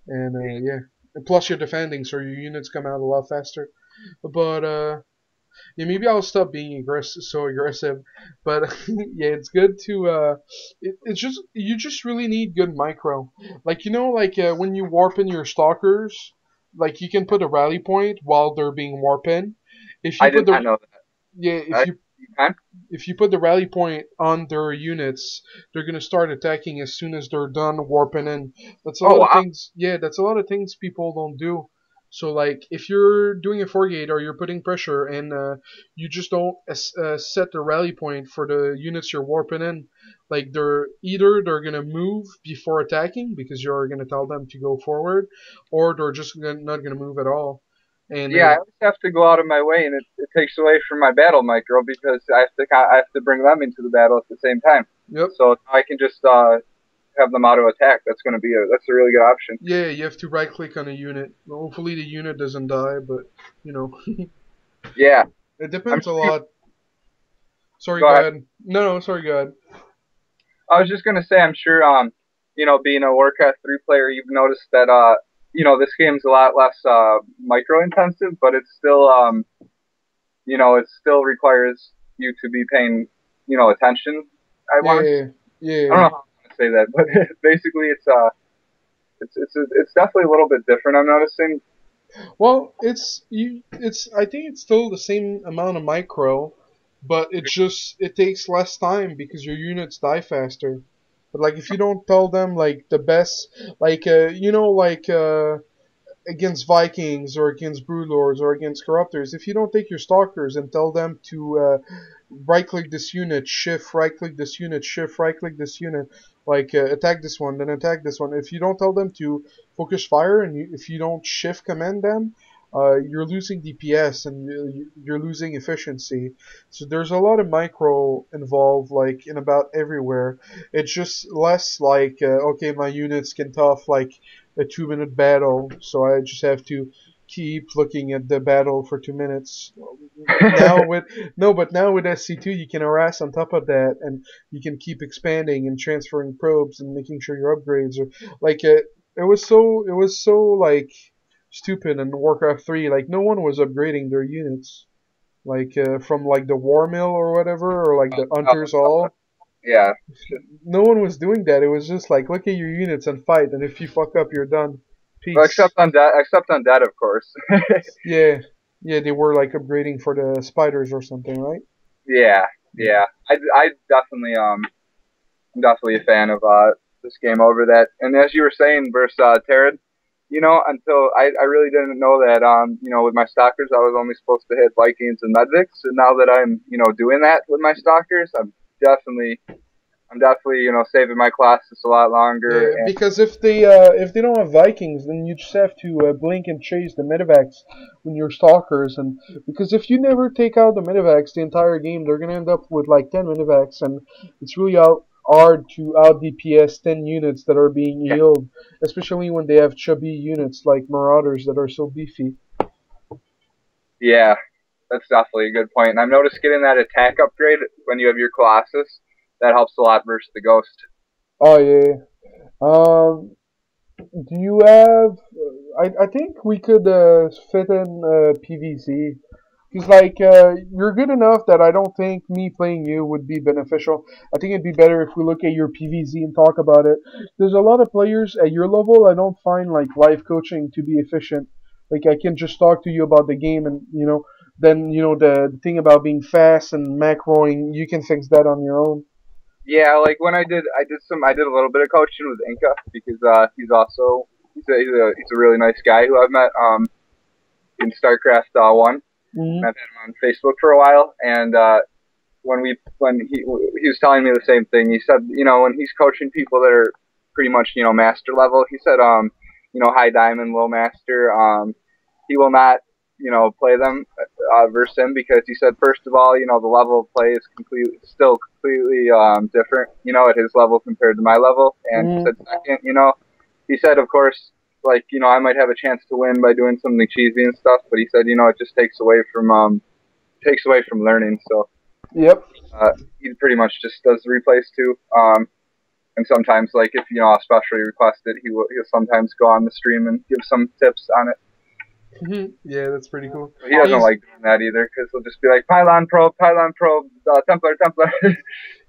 S1: And uh, yeah, and plus you're defending, so your units come out a lot faster. But uh, yeah, maybe I'll stop being aggressive, so aggressive. But yeah, it's good to. Uh, it, it's just you just really need good micro. Like you know, like uh, when you warp in your stalkers, like you can put a rally point while they're being warp in. If you
S2: I
S1: put the
S2: know that.
S1: yeah, if
S2: I-
S1: you if you put the rally point on their units, they're gonna start attacking as soon as they're done warping in. That's a
S2: Oh,
S1: lot of things. Yeah, that's a lot of things people don't do. So like, if you're doing a four gate or you're putting pressure and uh, you just don't uh, set the rally point for the units you're warping in, like they're either they're gonna move before attacking because you're gonna tell them to go forward, or they're just gonna, not gonna move at all. And
S2: Yeah, I
S1: uh,
S2: always have to go out of my way, and it, it takes away from my battle micro because I have to I have to bring them into the battle at the same time.
S1: yep.
S2: So I can just uh, have them auto attack. That's going to be a that's a really good option.
S1: Yeah, you have to right click on a unit. Hopefully the unit doesn't die, but you know,
S2: Yeah,
S1: it depends a
S2: I'm-
S1: lot. Sorry,
S2: Go
S1: go,
S2: ahead.
S1: ahead. No, no, sorry, go ahead.
S2: I was just going to say I'm sure um you know being a Warcraft three player you've noticed that uh you know this game's a lot less uh micro intensive, but it's still um you know it still requires you to be paying you know attention. I want
S1: Yeah, yeah,
S2: I don't know say that, but basically it's uh it's it's it's definitely a little bit different. I'm noticing.
S1: Well, it's you. It's I think it's still the same amount of micro, but it just it takes less time because your units die faster. But like if you don't tell them like the best, like uh, you know, like uh, against Vikings or against Broodlords or against Corruptors, if you don't take your Stalkers and tell them to uh, right-click this unit, shift, right-click this unit, shift, right-click this unit, like uh, attack this one, then attack this one. If you don't tell them to focus fire and you, if you don't shift command them, uh, you're losing DPS and you- you're losing efficiency. So there's a lot of micro involved, like in about everywhere. It's just less like uh, okay, my units can tough like a two minute battle, so I just have to keep looking at the battle for two minutes. now with no, but now with SC2 you can harass on top of that, and you can keep expanding and transferring probes and making sure your upgrades are like it. It was so it was so like stupid in Warcraft 3. Like no one was upgrading their units, like uh, from like the War Mill or whatever, or like the uh, uh, Hunter's Hall.
S2: Yeah,
S1: No one was doing that. It was just like look at your units and fight, and if you fuck up, you're done.
S2: Well, except on that, except on that, of course.
S1: yeah, yeah, they were like upgrading for the spiders or something, right?
S2: yeah, yeah. I, I definitely um, I'm definitely a fan of uh this game over that. And as you were saying, versus uh, Terran, you know, until I, I really didn't know that um, you know, with my stalkers, I was only supposed to hit Vikings and Medivacs. And now that I'm, you know, doing that with my stalkers, I'm definitely I'm definitely you know saving my Colossus a lot longer.
S1: Yeah, because if they uh, if they don't have Vikings, then you just have to uh, blink and chase the Medivacs when you're stalkers, and because if you never take out the Medivacs the entire game, they're gonna end up with like 10 Medivacs, and it's really out hard to out DPS 10 units that are being healed, especially when they have chubby units like Marauders that are so beefy.
S2: Yeah, that's definitely a good point. And I've noticed getting that attack upgrade when you have your Colossus, that helps a lot versus the Ghost.
S1: Oh yeah. Um, do you have? I I think we could uh, fit in uh, PVZ. Because like uh, you're good enough that I don't think me playing you would be beneficial. I think it'd be better if we look at your PVZ and talk about it. There's a lot of players at your level I don't find like live coaching to be efficient. Like I can just talk to you about the game and you know then you know the, the thing about being fast and macroing you can fix that on your own.
S2: Yeah, like when I did, I did some, I did a little bit of coaching with Inca because uh, he's also he's a, he's a he's a really nice guy who I've met um in StarCraft uh, one.
S1: Mhm.
S2: I've had him on Facebook for a while, and uh, when we when he he was telling me the same thing. He said, you know, when he's coaching people that are pretty much you know master level, he said, um, you know, high diamond, low master, um, he will not you know play them uh, versus him because he said first of all, you know, the level of play is completely still completely um, different, you know, at his level compared to my level, and
S1: Mhm.
S2: he said second, you know, he said of course like you know I might have a chance to win by doing something cheesy and stuff, but he said you know it just takes away from um takes away from learning. So
S1: Yep.
S2: he pretty much just does the replays too. Um, and sometimes like if you know I'll specially request it, he will he'll sometimes go on the stream and give some tips on it.
S1: Mhm. yeah, that's pretty cool.
S2: He doesn't
S1: He's-
S2: like doing that either because he'll just be like pylon probe, pylon probe, uh, Templar, Templar.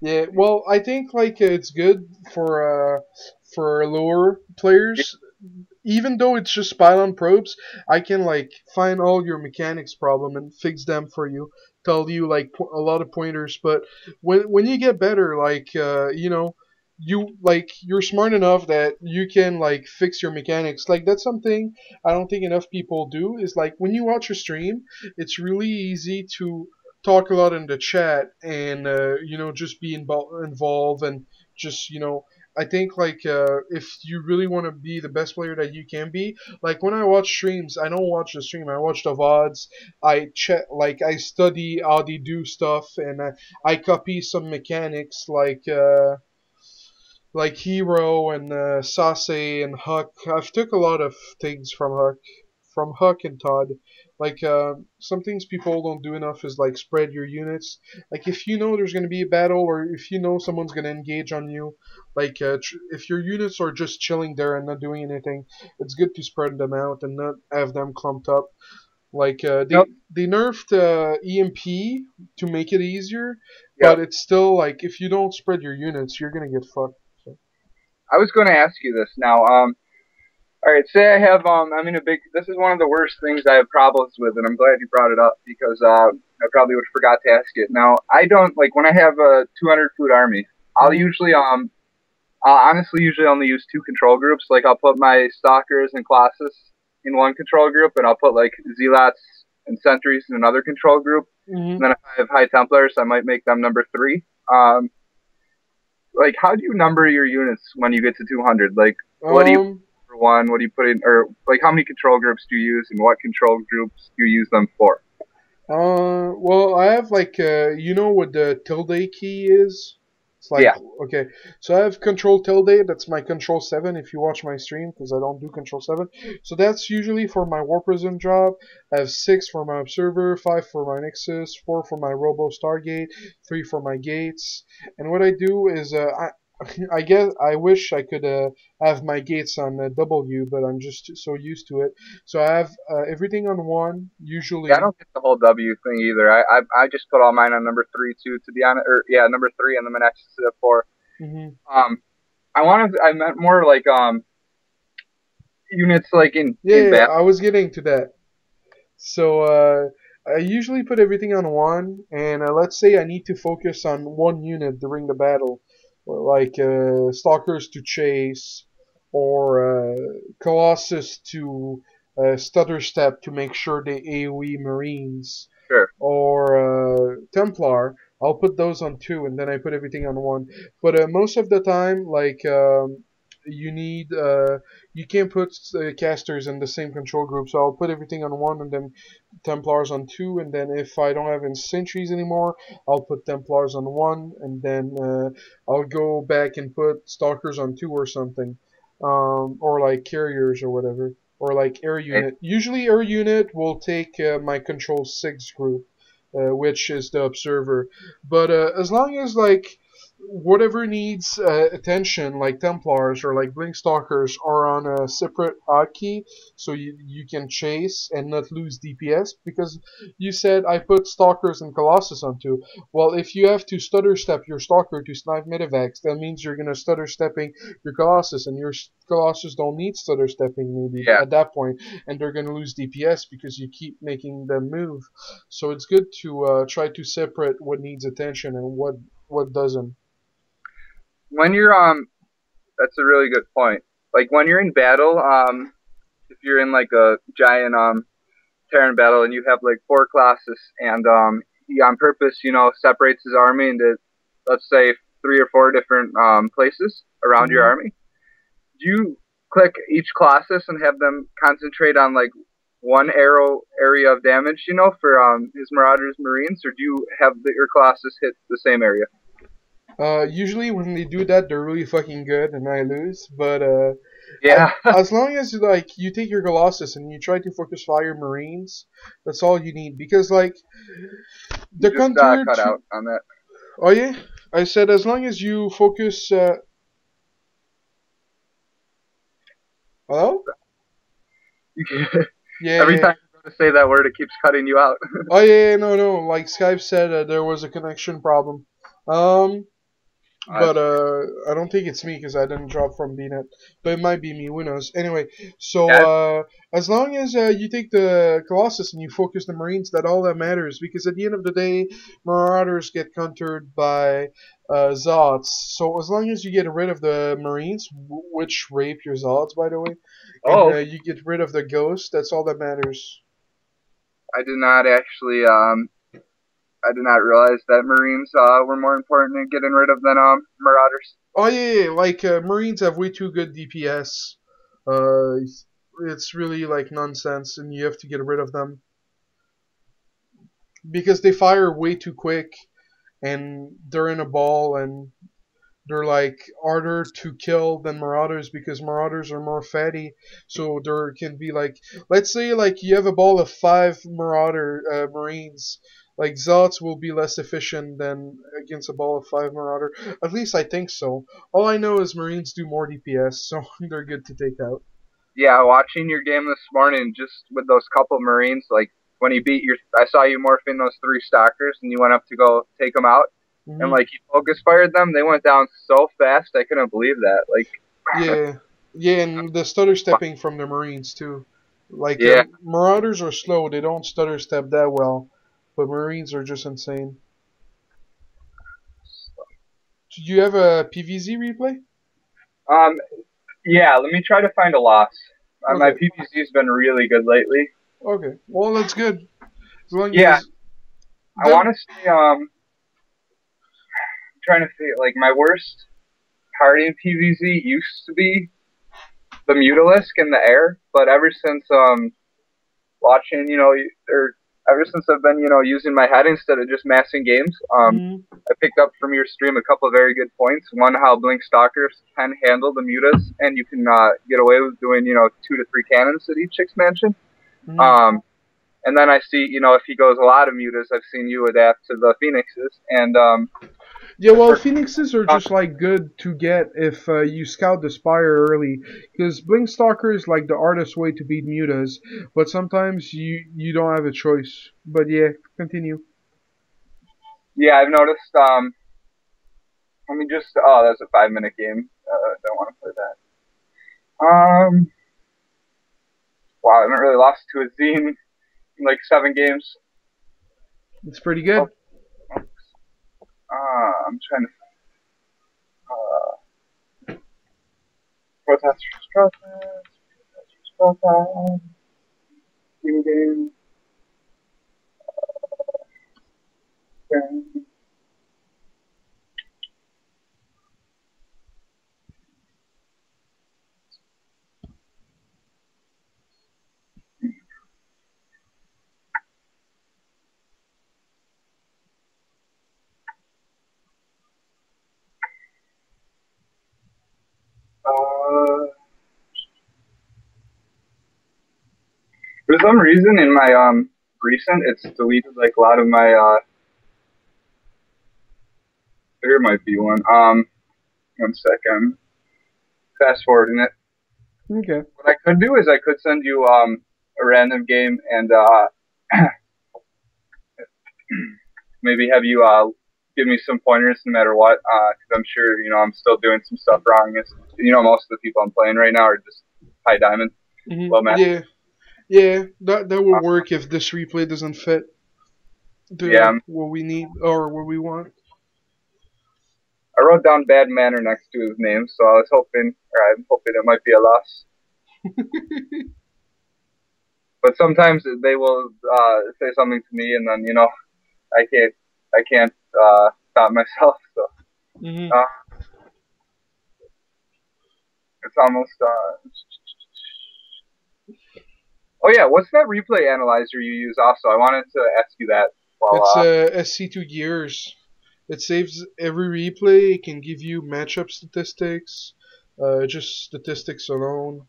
S1: Yeah, well, I think like it's good for uh for lower players. Even though it's just pylon probes, I can like find all your mechanics problem and fix them for you. Tell you like po- a lot of pointers, but when when you get better, like uh you know, you like you're smart enough that you can like fix your mechanics. Like that's something I don't think enough people do. Is like when you watch a stream, it's really easy to talk a lot in the chat and uh, you know just be invo- involved and just you know I think like uh, if you really want to be the best player that you can be, like when I watch streams, I don't watch the stream. I watch the vods. I check like I study how they do stuff and I, I copy some mechanics like uh, like Hero and uh, Sase and HuK. I've took a lot of things from HuK, from HuK and Todd. Like uh, some things people don't do enough is like spread your units. Like if you know there's gonna be a battle or if you know someone's gonna engage on you, like uh, tr- if your units are just chilling there and not doing anything, it's good to spread them out and not have them clumped up. Like uh, they
S2: Yep.
S1: they nerfed uh, EMP to make it easier,
S2: Yep.
S1: but it's still like if you don't spread your units, you're gonna get fucked.
S2: I was going to ask you this now. Um, all right, say I have um, I'm in a big. This is one of the worst things I have problems with, and I'm glad you brought it up because uh, I probably would have forgot to ask it. Now I don't like when I have a 200 food army. I'll usually um, I'll honestly usually only use two control groups. Like I'll put my stalkers and colossus in one control group, and I'll put like zealots and sentries in another control group.
S1: Mm-hmm.
S2: And then if I have high templars, I might make them number three. Um, like how do you number your units when you get to 200? Like What do you-
S1: Um,
S2: for one, what do you put in, or like how many control groups do you use, and what control groups do you use them for?
S1: Uh, well, I have like uh, you know what the tilde key is? It's like
S2: Yeah.
S1: okay, so I have control tilde. That's my control seven. If you watch my stream, because I don't do control seven, so that's usually for my warp prism job. I have six for my observer, five for my nexus, four for my robo stargate, three for my gates. And what I do is uh, I. I guess I wish I could uh, have my gates on uh, W, but I'm just so used to it. So I have uh, everything on one. Usually,
S2: Yeah, I don't get the whole W thing either. I, I I just put all mine on number three too. To be honest, or yeah, number three, and then my next is the four.
S1: Mhm.
S2: Um, I wanted, I meant more like um, units like in
S1: Yeah,
S2: in
S1: yeah. I was getting to that. So uh, I usually put everything on one, and uh, let's say I need to focus on one unit during the battle, like uh, stalkers to chase, or uh, colossus to uh, stutter step to make sure they AOE marines,
S2: Sure.
S1: or uh, Templar. I'll put those on two, and then I put everything on one. But uh, most of the time, like um, you need uh, you can't put uh, casters in the same control group so I'll put everything on one and then Templars on two and then if I don't have any sentries anymore I'll put Templars on one and then uh, I'll go back and put Stalkers on two or something um, or like carriers or whatever or like air unit. Usually air unit will take uh, my control 6 group uh, which is the observer. But uh, as long as like whatever needs uh, attention, like Templars or like Blink Stalkers, are on a separate hotkey, so you you can chase and not lose DPS. Because you said I put Stalkers and Colossus onto. Well, if you have to stutter step your Stalker to snipe Medivacs, that means you're gonna stutter stepping your Colossus, and your Colossus don't need stutter stepping maybe
S2: Yeah.
S1: at that point, and they're gonna lose DPS because you keep making them move. So it's good to uh, try to separate what needs attention and what what doesn't.
S2: When you're um that's a really good point like when you're in battle um if you're in like a giant um Terran battle and you have like four Colossus and um he on purpose you know separates his army into let's say three or four different um places around your
S1: Mhm.
S2: army do you click each Colossus and have them concentrate on like one arrow area of damage you know for um his marauders marines or do you have the, your Colossus hit the same area
S1: Uh, usually when they do that, they're really fucking good, and I lose. But uh,
S2: yeah
S1: as long as like you take your Colossus and you try to focus fire Marines, that's all you need. Because like the
S2: You just, uh,
S1: counter.
S2: cut out on that
S1: Oh yeah, I said as long as you focus. Uh... Hello? Yeah.
S2: Every time to say that word, it keeps cutting you out.
S1: Oh yeah, yeah, no, no. Like Skype said, uh, there was a connection problem. Um, but uh, I don't think it's me because I didn't drop from BNet. But it might be me. Who knows? Anyway, so uh, as long as uh, you take the Colossus and you focus the Marines, that all that matters. Because at the end of the day, Marauders get countered by uh, Zots. So as long as you get rid of the Marines, which rape your Zots, by the way,
S2: Oh.
S1: and uh, you get rid of the Ghost, that's all that matters.
S2: I did not actually. Um, I did not realize that Marines uh, were more important in getting rid of than um, Marauders.
S1: Oh yeah, yeah, like uh, Marines have way too good DPS. Uh, it's really like nonsense, and you have to get rid of them because they fire way too quick, and they're in a ball, and they're like harder to kill than Marauders because Marauders are more fatty. So there can be like, let's say like you have a ball of five Marauder uh, Marines. Like Zots will be less efficient than against a ball of five Marauder. At least I think so. All I know is Marines do more DPS, so they're good to take out.
S2: Yeah, watching your game this morning, just with those couple Marines, like when you beat your, I saw you morphing those three stalkers, and you went up to go take them out,
S1: Mhm.
S2: and like you focus fired them, they went down so fast, I couldn't believe that. Like,
S1: yeah, yeah, and the stutter stepping from the Marines too. Like
S2: Yeah.
S1: Marauders are slow; they don't stutter step that well, but Marines are just insane. Do you have a PVZ replay?
S2: um, yeah, let me try to find a loss. Uh, My
S1: Okay.
S2: PVZ's been really good lately.
S1: Okay, well that's good. As long
S2: Yeah.
S1: as
S2: I want to say, um, I'm trying to think, like, my worst party in PVZ used to be the Mutalisk in the air, but ever since, um, watching, you know, or ever since I've been, you know, using my head instead of just massing games, um,
S1: Mhm.
S2: I picked up from your stream a couple of very good points. One, how Blink Stalkers can handle the Mutas, and you can, uh, get away with doing, you know, two to three cannons at each expansion.
S1: Mhm.
S2: Um, and then I see, you know, if he goes a lot of mutas, I've seen you adapt to the phoenixes, and um,
S1: Yeah, well, phoenixes are just like good to get if uh, you scout the spire early, because blink stalker is like the hardest way to beat mutas, but sometimes you you don't have a choice. But yeah, continue.
S2: yeah, I've noticed. Um, let me just. Oh, that's a five-minute game. Uh, I don't want to play that. Um, wow, I haven't really lost to a Zine in like seven games.
S1: It's pretty good.
S2: Uh, I'm trying to. Uh, protesters, protest, protesters, protest. Team game. Uh, game. For some reason, in my um recent, it's deleted like a lot of my uh. There might be one. Um, one second. Fast forwarding it.
S1: Okay.
S2: What I could do is I could send you um a random game and uh maybe have you uh give me some pointers no matter what because I'm sure you know I'm still doing some stuff wrong. It's, you know most of the people I'm playing right now are just high diamond.
S1: Mhm.
S2: Well, Matt.
S1: Yeah, yeah, that that will work if this replay doesn't fit. The,
S2: Yeah.
S1: what we need or what we want.
S2: I wrote down bad manner next to his name, so I was hoping, or I'm hoping it might be a loss. but sometimes they will uh, say something to me, and then you know, I can't, I can't uh, stop myself. So
S1: hmm
S2: uh, it's almost. Oh yeah, what's that replay analyzer you use? Also, I wanted to ask you that. While,
S1: It's
S2: uh,
S1: uh, SC2 Gears. It saves every replay. It can give you matchup statistics, uh, just statistics alone,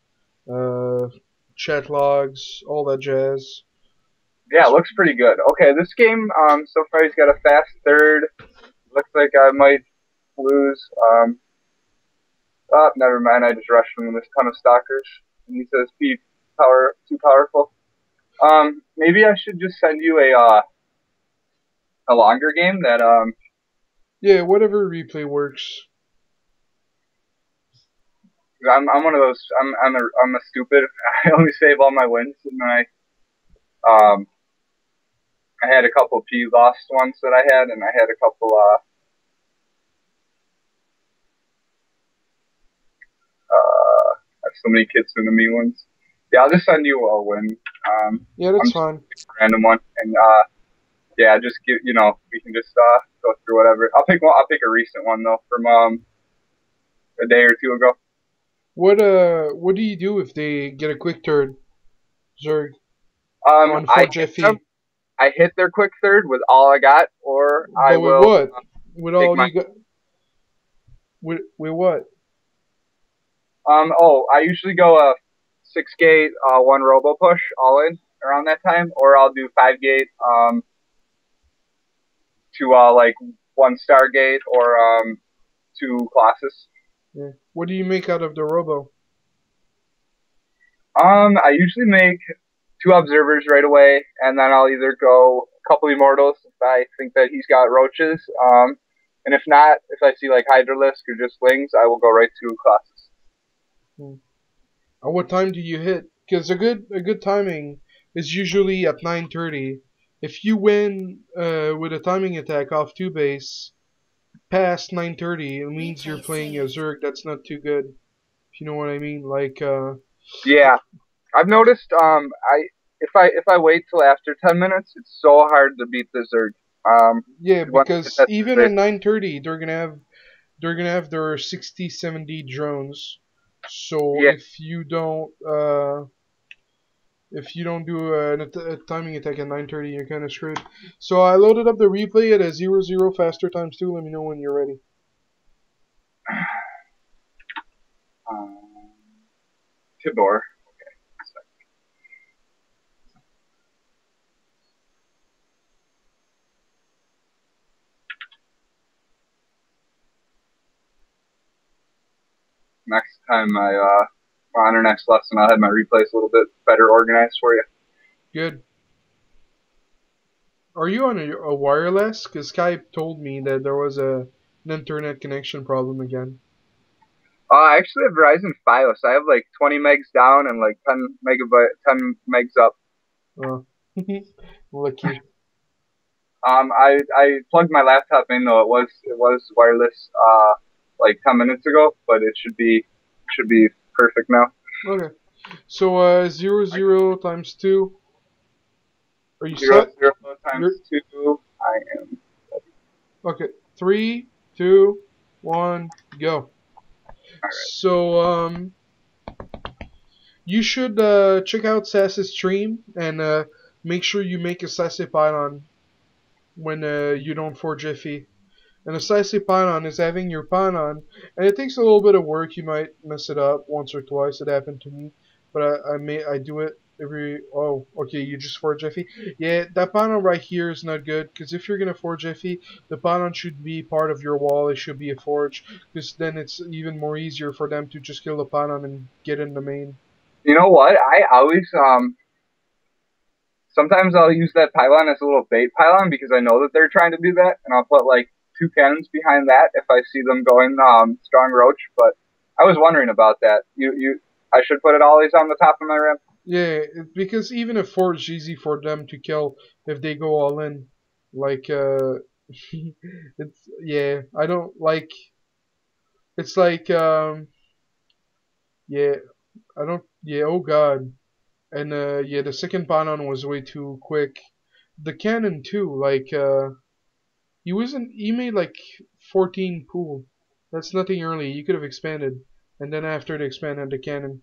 S1: uh, chat logs, all that jazz.
S2: Yeah, it looks pretty good. Okay, this game, um, so far he's got a fast third. Looks like I might lose. Um, oh, never mind. I just rushed him with a ton of stalkers. And he says, "Be power too powerful." Um, maybe I should just send you a uh, a longer game that um.
S1: Yeah, whatever replay works.
S2: I'm I'm one of those. I'm I'm a I'm a stupid. I only save all my wins, and I um. I had a couple of P lost ones that I had, and I had a couple uh. Uh, I have so many kids in the me ones. Yeah, I'll just send you a win, um,
S1: Yeah, that's fine.
S2: random one, and uh, yeah, just give you know we can just uh go through whatever. I'll pick one. I'll pick a recent one though from um a day or two ago.
S1: What uh, what do you do if they get a quick turn? Zerg
S2: Um,
S1: on
S2: I hit, them, I hit their quick third with all I got, or I
S1: But with
S2: will.
S1: what? With all
S2: my-
S1: you got? With with what?
S2: Um, oh, I usually go a six gate, uh, one robo push all in around that time, or I'll do five gate, um, to uh like one star gate or um two Colossus.
S1: Yeah. What do you make out of the robo?
S2: Um, I usually make two observers right away, and then I'll either go a couple immortals if I think that he's got roaches. Um, and if not, if I see like Hydralisk or just wings, I will go right to Colossus.
S1: At what time do you hit? Because a good a good timing is usually at 9:30. If you win uh, with a timing attack off two base past 9:30, it means you're playing a Zerg that's not too good. If you know what I mean, like uh,
S2: Yeah, I've noticed. Um, I if I if I wait till after ten minutes, it's so hard to beat the Zerg. Um,
S1: yeah, because even at 9:30, they're gonna have they're gonna have their 60, 70 drones. So
S2: Yeah.
S1: if you don't uh, if you don't do a, a timing attack at 9:30, you're kind of screwed. So I loaded up the replay at a zero zero faster times two. Let me know when you're ready.
S2: um Tibor. Next time I uh on our next lesson, I'll have my replays a little bit better organized for you.
S1: Good. Are you on a, a wireless? Because Skype told me that there was a an internet connection problem again.
S2: Uh, I actually have Verizon Fios. I have like 20 megs down and like 10 megabyte, 10 megs up.
S1: Oh. Lucky.
S2: Um, I I plugged my laptop in though. It was it was wireless uh like 10 minutes ago, but it should be should be perfect now.
S1: Okay. So uh zero zero times two. Are you
S2: Zero
S1: set?
S2: zero times two. I am.
S1: Okay. Three, two, one, go. So um you should uh check out Sass's stream and uh make sure you make a Sassy Pylon when uh you don't forge FE. And a Sassy Pylon is having your pylon and it takes a little bit of work, you might mess it up once or twice, it happened to me. But I, I may I do it every oh okay you just forge FE yeah that panel right here is not good. Because if you're gonna forge FE the panel should be part of your wall. It should be a forge. Because then it's even more easier for them to just kill the panel and get in the main.
S2: You know what? I always um. Sometimes I'll use that pylon as a little bait pylon because I know that they're trying to do that, and I'll put like two cannons behind that if I see them going um strong roach. But I was wondering about that. You you I should put it always on the top of my ramp.
S1: yeah because even a forge is easy for them to kill if they go all in like uh it's yeah I don't like it's like um yeah I don't yeah oh god and uh yeah the second pylon was way too quick the cannon too like uh he wasn't he made like 14 pool. That's nothing early. You could have expanded. And then after they expanded the cannon.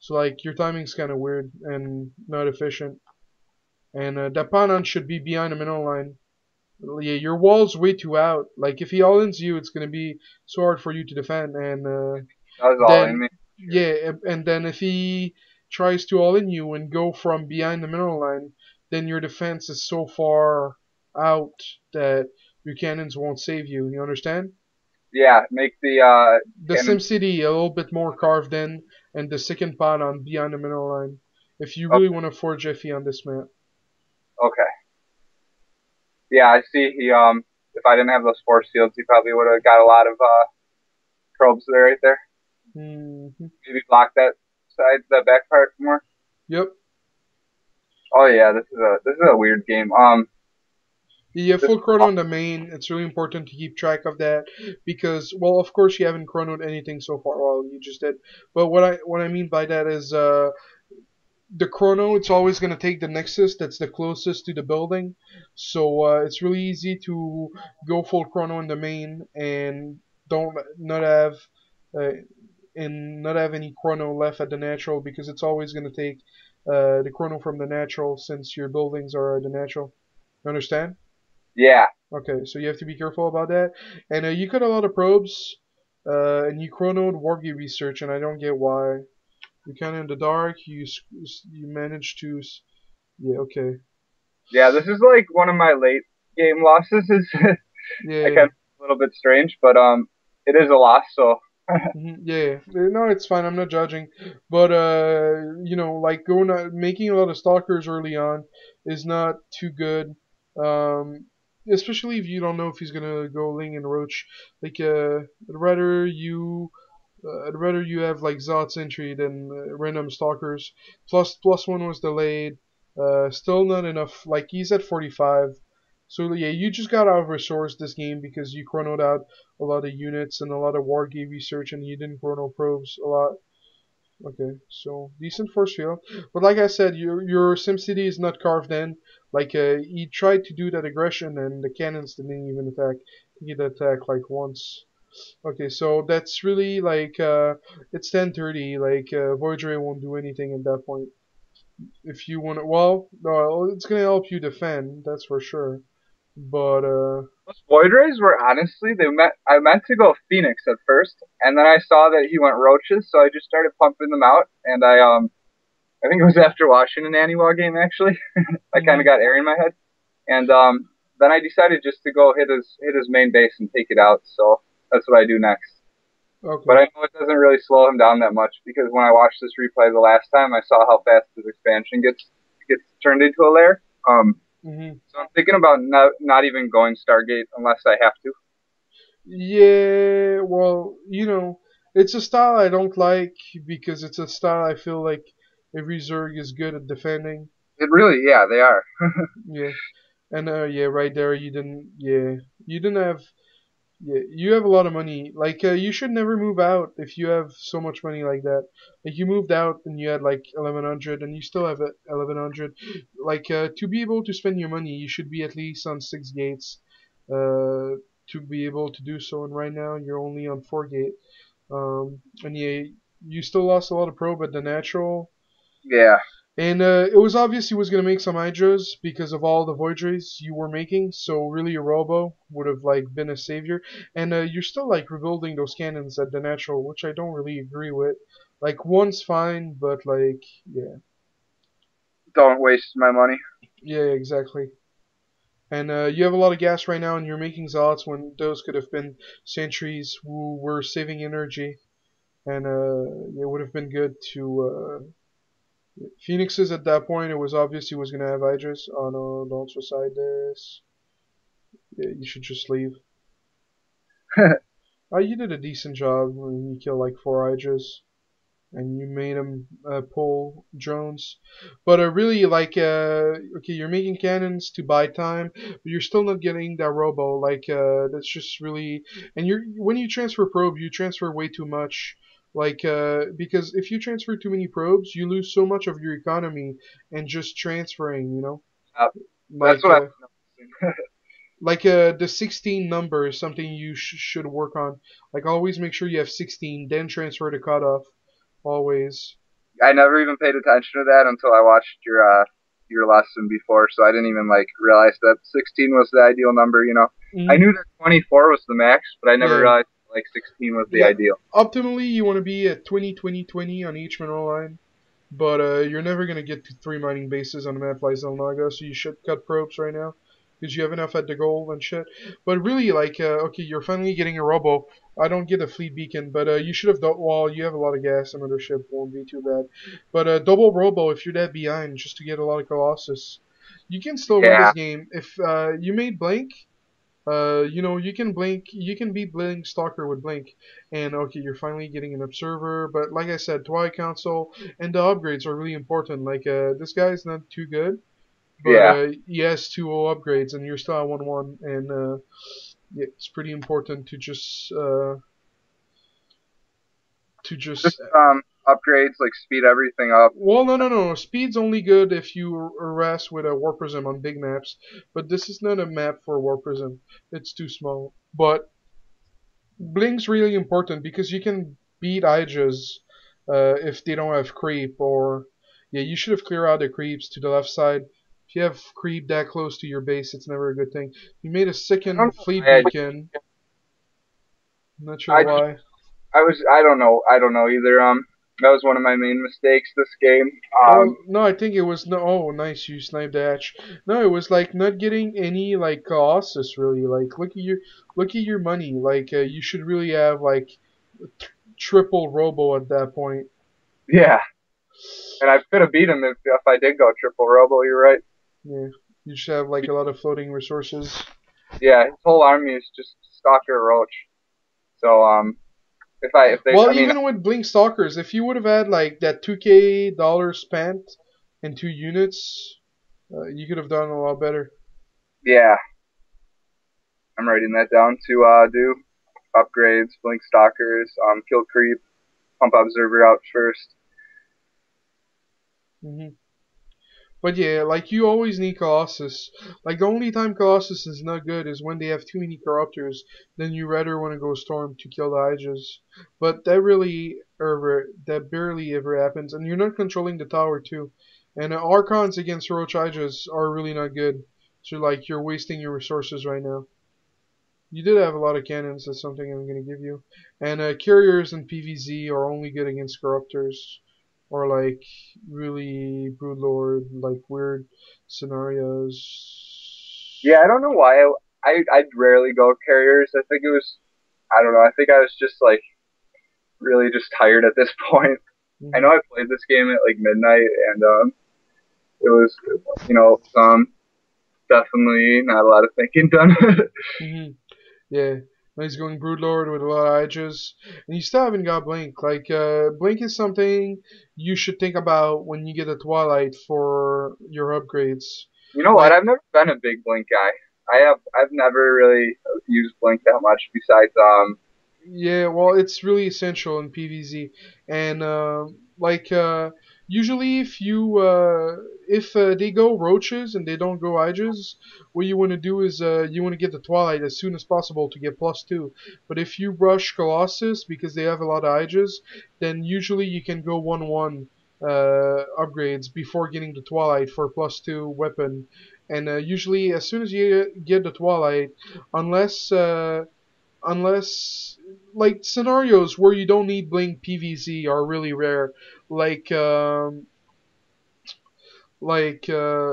S1: So like your timing's kind of weird and not efficient. And uh, pylon should be behind the middle line. Yeah your wall's way too out. Like if he all ins you it's gonna be so hard for you to defend. And uh
S2: That was all in me.
S1: yeah, and- then if he tries to all in you and go from behind the middle line, then your defense is so far out that your cannons won't save you. You understand?
S2: Yeah, make the uh
S1: The
S2: Cannon-
S1: SimCity a little bit more carved in, and the second pot on beyond the middle line. If you really want to forge FE on this map.
S2: okay. Yeah, I see. He um, if I didn't have those force fields, he probably would have got a lot of uh probes there right there.
S1: Mm -hmm.
S2: Maybe block that side, that back part more.
S1: Yep.
S2: Oh yeah, this is a this is a weird game. Um,
S1: Have full chrono in the main. It's really important to keep track of that because, well, of course you haven't chronoed anything so far. Well, you just did. But what I what I mean by that is uh, the chrono. It's always going to take the nexus that's the closest to the building. So uh, it's really easy to go full chrono in the main and don't not have uh, and not have any chrono left at the natural because it's always going to take uh, the chrono from the natural since your buildings are the natural. You understand?
S2: Yeah,
S1: Okay, so you have to be careful about that. And uh, you cut a lot of probes, uh, and you chronoed Warpgate research, and I don't get why. You're kind of in the dark. You you managed to, yeah, okay,
S2: yeah. This is like one of my late game losses. Is
S1: yeah,
S2: of a little bit strange, but um, it is a loss. So
S1: mhm, yeah. No, it's fine. I'm not judging, but uh, you know, like going uh, making a lot of stalkers early on is not too good. Um, especially if you don't know if he's gonna go Ling and Roach. Like, uh, I'd rather you, uh, I'd rather you have like Zot's entry than uh, random stalkers. Plus, plus one was delayed. Uh, still not enough. Like he's at 45. So yeah, you just got out of resource this game because you chronoed out a lot of units and a lot of war Warpgate research, and you didn't chrono probes a lot. Okay, so decent force field, but like I said, your your SimCity is not carved in. Like uh, he tried to do that aggression, and the cannons didn't even attack. He did attack like once. Okay, so that's really like uh, it's 10:30. Like uh, Ray won't do anything at that point. If you want well, no, it's gonna help you defend, that's for sure. But uh,
S2: those void rays were honestly they meant I meant to go Phoenix at first, and then I saw that he went roaches, so I just started pumping them out, and I um, I think it was after watching an Annual game actually. I kind of got air in my head, and um, then I decided just to go hit his hit his main base and take it out. So that's what I do next.
S1: okay.
S2: But I know it doesn't really slow him down that much because when I watched this replay the last time, I saw how fast his expansion gets gets turned into a lair. Um,
S1: hmm
S2: so I'm thinking about not not even going Stargate unless I have to.
S1: Yeah, well, you know, it's a style I don't like because it's a style I feel like every Zerg is good at defending.
S2: It really, yeah, they are.
S1: Yeah, and uh, yeah, right there, you didn't. Yeah, you didn't have. Yeah, you have a lot of money. Like, uh, you should never move out if you have so much money like that. Like, you moved out and you had like 1100, and you still have uh, 1100. Like, uh, to be able to spend your money, you should be at least on six gates. Uh, to be able to do so, and right now you're only on four gate. Um, and yeah, you still lost a lot of probe at the natural.
S2: yeah,
S1: And uh, it was obvious he was going to make some hydras because of all the void you were making. So really, a robo would have like been a savior. And uh, you're still like rebuilding those cannons at the natural, which I don't really agree with. Like one's fine, but like yeah.
S2: don't waste my money.
S1: Yeah, exactly. And uh, you have a lot of gas right now, and you're making zealots when those could have been sentries who were saving energy, and uh, it would have been good to. Uh, Phoenixes at that point, it was obvious he was gonna have Hydras. Oh no! Don't suicide this. Yeah, you should just leave. oh, you did a decent job when you killed like four Hydras. and you made him uh, pull drones. But uh, really, like, uh, okay, you're making cannons to buy time, but you're still not getting that robo. Like, uh, that's just really, and you're when you transfer probe, you transfer way too much. Like, uh, because if you transfer too many probes, you lose so much of your economy and just transferring, you know.
S2: Yep.
S1: Like,
S2: That's what
S1: uh, like uh, the 16 number is something you sh- should work on. Like, always make sure you have 16, then transfer the cutoff. Always.
S2: I never even paid attention to that until I watched your uh, your lesson before, so I didn't even like realize that 16 was the ideal number. You know,
S1: Mhm.
S2: I knew that 24 was the max, but I never
S1: Yeah.
S2: realized like 16 was the
S1: Yeah.
S2: ideal.
S1: Optimally, you want to be at 20, 20, 20 on each mineral line. But uh, you're never going to get to three mining bases on a map like Xel'Naga, so you should cut probes right now. Because you have enough at the goal and shit. But really, like, uh, okay, you're finally getting a robo. I don't get a fleet beacon, but uh, you should have done. Well, you have a lot of gas. Another ship won't be too bad. But uh, double robo if you're that behind, just to get a lot of Colossus. You can still win this game. If uh, you made Blink, uh, you know, you can blink, you can beat Blink Stalker with Blink, and okay, you're finally getting an observer. But like I said, Twilight Council and the upgrades are really important. Like uh, this guy's not too good, but
S2: Yeah.
S1: uh, he has two O upgrades, and you're still at one one, and uh, yeah, it's pretty important to just uh, to just.
S2: Just um, upgrades like speed everything up.
S1: Well, no, no, no. Speed's only good if you harass with a War Prism on big maps, but this is not a map for War Prism. It's too small. But Blink's really important because you can beat Hydras uh, if they don't have creep, or yeah, you should have cleared out the creeps to the left side. If you have creep that close to your base, it's never a good thing. You made a second
S2: I don't know
S1: fleet beacon. I'm not sure
S2: I
S1: why.
S2: I was I don't know I don't know either. Um, that was one of my main mistakes this game.
S1: Well,
S2: Um,
S1: no, I think it was no. Oh, nice, you sniped the hatch. No, it was like not getting any like Colossus really. Like, look at your look at your money. Like, uh, you should really have like triple Robo at that point.
S2: yeah. And I could have beat him if if I did go triple robo. You're right.
S1: Yeah, you should have like a lot of floating resources.
S2: Yeah, his whole army is just Stalker Roach. So um, if I if they
S1: well,
S2: I mean
S1: even with Blink Stalkers, if you would have had like that 2k dollars spent in two units, uh, you could have done a lot better.
S2: yeah, I'm writing that down to uh do upgrades, blink stalkers, um, kill creep, pump observer out first.
S1: hmm But yeah, like you always need Colossus. Like the only time Colossus is not good is when they have too many corruptors. Then you rather want to go Storm to kill the Hydras. But that really ever that barely ever happens, and you're not controlling the tower too. And Archons against Roach Hydras are really not good. So like you're wasting your resources right now. You did have a lot of cannons. That's something I'm gonna give you. And uh, carriers and PVZ are only good against corruptors or like really broodlord, like weird scenarios.
S2: Yeah, I don't know why I, I I'd rarely go carriers. I think it was I don't know. I think I was just like really just tired at this point.
S1: Mhm.
S2: I know I played this game at like midnight, and um, it was you know um definitely not a lot of thinking done.
S1: Mhm. Yeah. He's going broodlord with a lot of Hydras, and you still haven't got blink. Like uh, blink is something you should think about when you get a twilight for your upgrades.
S2: you know what? I've never been a big blink guy. I have I've never really used blink that much. Besides um
S1: Yeah, well, it's really essential in PVZ, and uh, like uh, usually if you uh, if uh, they go roaches and they don't go hydras, what you want to do is uh, you want to get the twilight as soon as possible to get plus two. But if you rush colossus because they have a lot of hydras, then usually you can go one one uh, upgrades before getting the twilight for plus two weapon. And uh, usually, as soon as you get the twilight, unless uh, unless like scenarios where you don't need blink PVZ are really rare. Like um, like uh,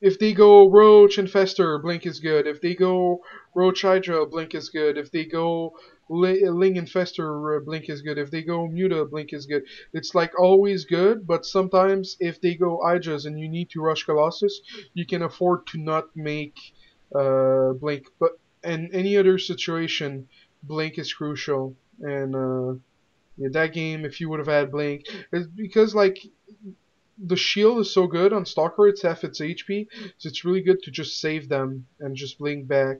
S1: if they go Roach Infestor, Blink is good. If they go Roach Hydra, Blink is good. If they go Ling Infestor, uh, Blink is good. If they go Muta, Blink is good. It's like always good, but sometimes if they go Hydras and you need to rush Colossus, you can afford to not make uh, Blink. But in any other situation, Blink is crucial. And uh, yeah, that game, if you would have had Blink, it's because like the shield is so good on Stalker, it's half its HP, so it's really good to just save them and just blink back.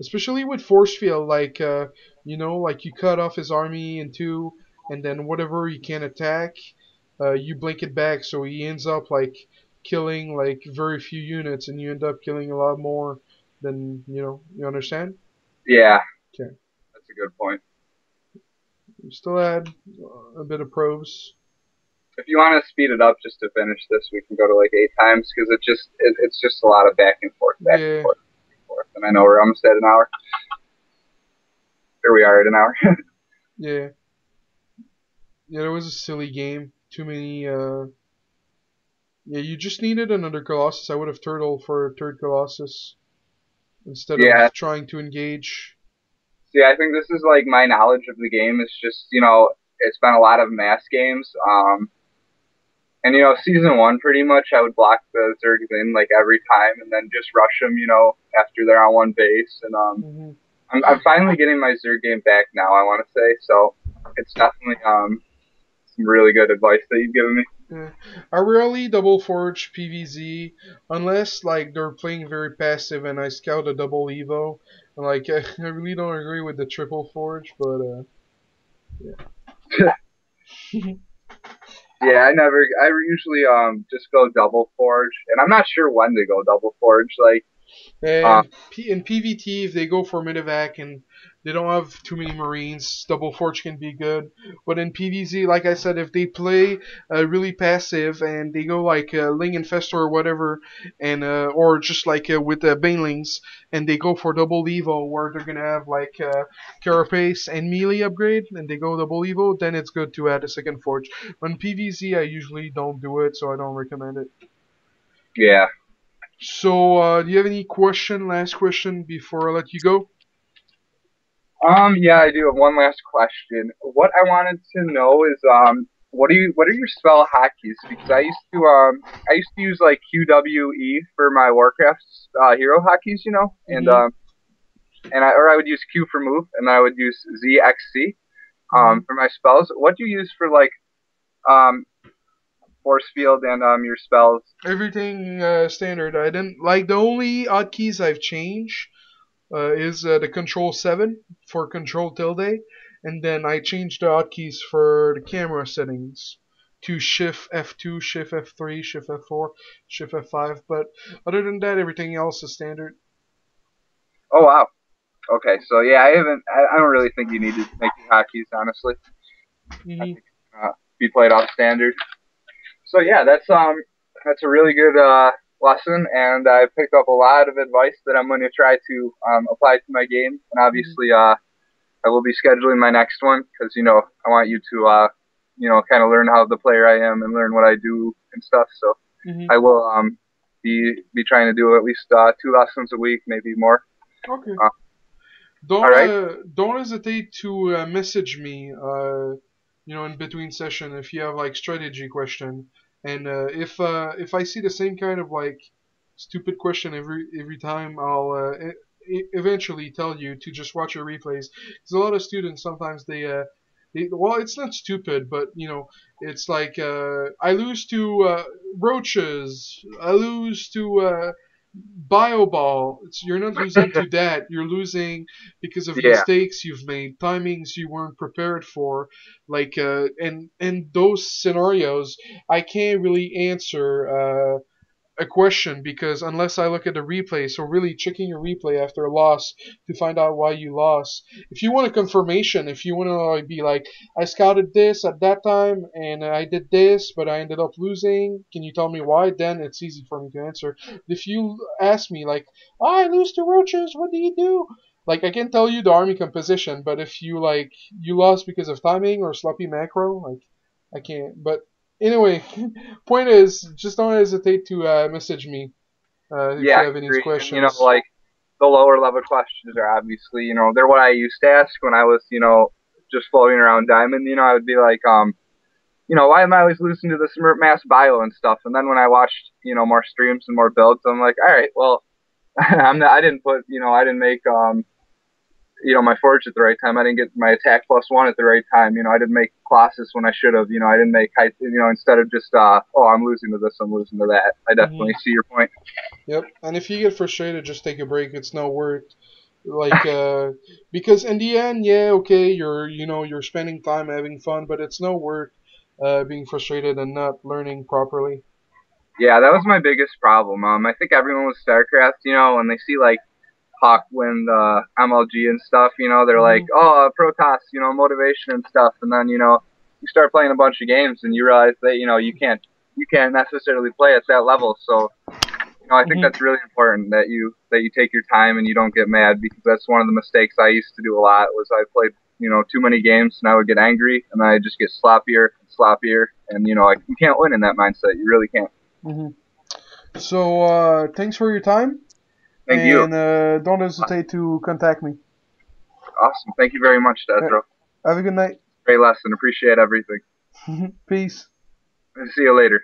S1: Especially with force field, like uh, you know, like you cut off his army in two, and then whatever he can attack, uh, you blink it back, so he ends up like killing like very few units, and you end up killing a lot more than you know. You understand?
S2: Yeah.
S1: Okay.
S2: That's a good point.
S1: You still had a bit of probes
S2: if you want to speed it up just to finish this, we can go to like eight times because it just it, it's just a lot of back and forth, back
S1: yeah.
S2: and forth, back and forth. And I know we're almost at an hour. Here we are at an hour.
S1: yeah. Yeah, it was a silly game. Too many. uh Yeah, you just needed another Colossus. I would have turtle for a third Colossus instead
S2: yeah.
S1: of trying to engage.
S2: See, I think this is like my knowledge of the game It's just you know it's been a lot of mass games. Um, and you know, season one, pretty much, I would block the Zergs in like every time, and then just rush them. You know, after they're on one base, and um,
S1: mm-hmm.
S2: I'm, I'm finally getting my Zerg game back now. I want to say so. It's definitely um some really good advice that you've given me.
S1: Yeah. I rarely double forge PVZ unless like they're playing very passive and I scout a double Evo. And, like I really don't agree with the triple forge, but uh, yeah.
S2: Yeah, I never. I usually um just go double forge, and I'm not sure when to go double forge. Like,
S1: and
S2: uh,
S1: in PVT, if they go for Medivac and they don't have too many Marines, double forge can be good. But in PVZ, like I said, if they play uh, really passive and they go like uh, Ling Infestor or whatever, and uh, or just like uh, with uh, Banelings, and they go for double Evo where they're gonna have like uh, Carapace and melee upgrade, and they go double Evo, then it's good to add a second forge. On PVZ, I usually don't do it, so I don't recommend it.
S2: Yeah.
S1: So, uh, do you have any question, last question before I let you go?
S2: Um, yeah, I do have one last question. What I wanted to know is, um, what do you, what are your spell hotkeys? Because I used to, um, I used to use like QWE for my Warcraft uh, hero hotkeys, you know, and
S1: Mhm.
S2: um, and I or I would use Q for move, and I would use ZXC, um, for my spells. What do you use for like, um, force field and um your spells?
S1: Everything uh, standard. I didn't like the only hotkeys I've changed uh, is uh, the control seven for control tilde, and then I changed the hotkeys for the camera settings to shift F2, shift F3, shift F4, shift F5. But other than that, everything else is standard.
S2: Oh wow. Okay, so yeah, I haven't. I, I don't really think you need to make the hotkeys, honestly.
S1: Mhm.
S2: Be played off standard. So yeah, that's um, that's a really good uh lesson, and I picked up a lot of advice that I'm going to try to um apply to my game, and obviously uh, I will be scheduling my next one because you know I want you to uh, you know, kind of learn how the player I am and learn what I do and stuff. So
S1: Mhm.
S2: I will um be be trying to do at least uh, two lessons a week, maybe more.
S1: Okay.
S2: Uh,
S1: don't uh, don't hesitate to uh, message me. Uh, you know, in between session if you have like strategy question, and uh, if uh, if I see the same kind of like stupid question every every time, I'll uh, e- eventually tell you to just watch your replays. Because a lot of students sometimes they uh, they, well, it's not stupid, but you know, it's like uh, I lose to uh, roaches. I lose to bioball. It's, you're not losing to that. You're losing because of
S2: Yeah.
S1: mistakes you've made, timings you weren't prepared for. Like, uh, and and those scenarios, I can't really answer. Uh, a question because unless I look at the replay, so really checking your replay after a loss to find out why you lost. If you want a confirmation, if you want to be like, I scouted this at that time and I did this, but I ended up losing. Can you tell me why? Then it's easy for me to answer. If you ask me like, I lose to roaches, what do you do? Like I can tell you the army composition, but if you like you lost because of timing or sloppy macro, like I can't. But anyway, point is, just don't hesitate to uh, message me uh, if
S2: yeah,
S1: you have any
S2: agree.
S1: Questions.
S2: you know, like the lower level questions are obviously, you know, they're what I used to ask when I was, you know, just floating around Diamond. You know, I would be like, um, you know, why am I always losing to this mass bio and stuff? And then when I watched, you know, more streams and more builds, I'm like, all right, well, I'm not, I didn't put, you know, I didn't make, um, you know, my forge at the right time. I didn't get my attack plus one at the right time. You know, I didn't make classes when I should have. You know, I didn't make height. You know, instead of just, uh, oh, I'm losing to this, I'm losing to that. I definitely see your point.
S1: Yep. And if you get frustrated, just take a break. It's not worth like uh because in the end, yeah, okay, you're you know you're spending time having fun, but it's no worth uh being frustrated and not learning properly.
S2: Yeah, that was my biggest problem. Um, I think everyone with StarCraft, you know, when they see like HuK win the MLG and stuff, you know, they're
S1: Mhm.
S2: like, oh, Protoss, you know, motivation and stuff, and then you know, you start playing a bunch of games and you realize that you know you can't you can't necessarily play at that level. So, you know, I think
S1: Mhm.
S2: that's really important that you that you take your time and you don't get mad because that's one of the mistakes I used to do a lot. Was I played you know too many games and I would get angry and I just get sloppier and sloppier, and you know, like you can't win in that mindset. You really can't.
S1: hmm So uh thanks for your time.
S2: Thank
S1: and,
S2: you.
S1: uh, don't hesitate to contact me.
S2: Awesome. Thank you very much, Desrow.
S1: Have a good night.
S2: Great lesson. Appreciate everything.
S1: Peace.
S2: See you later.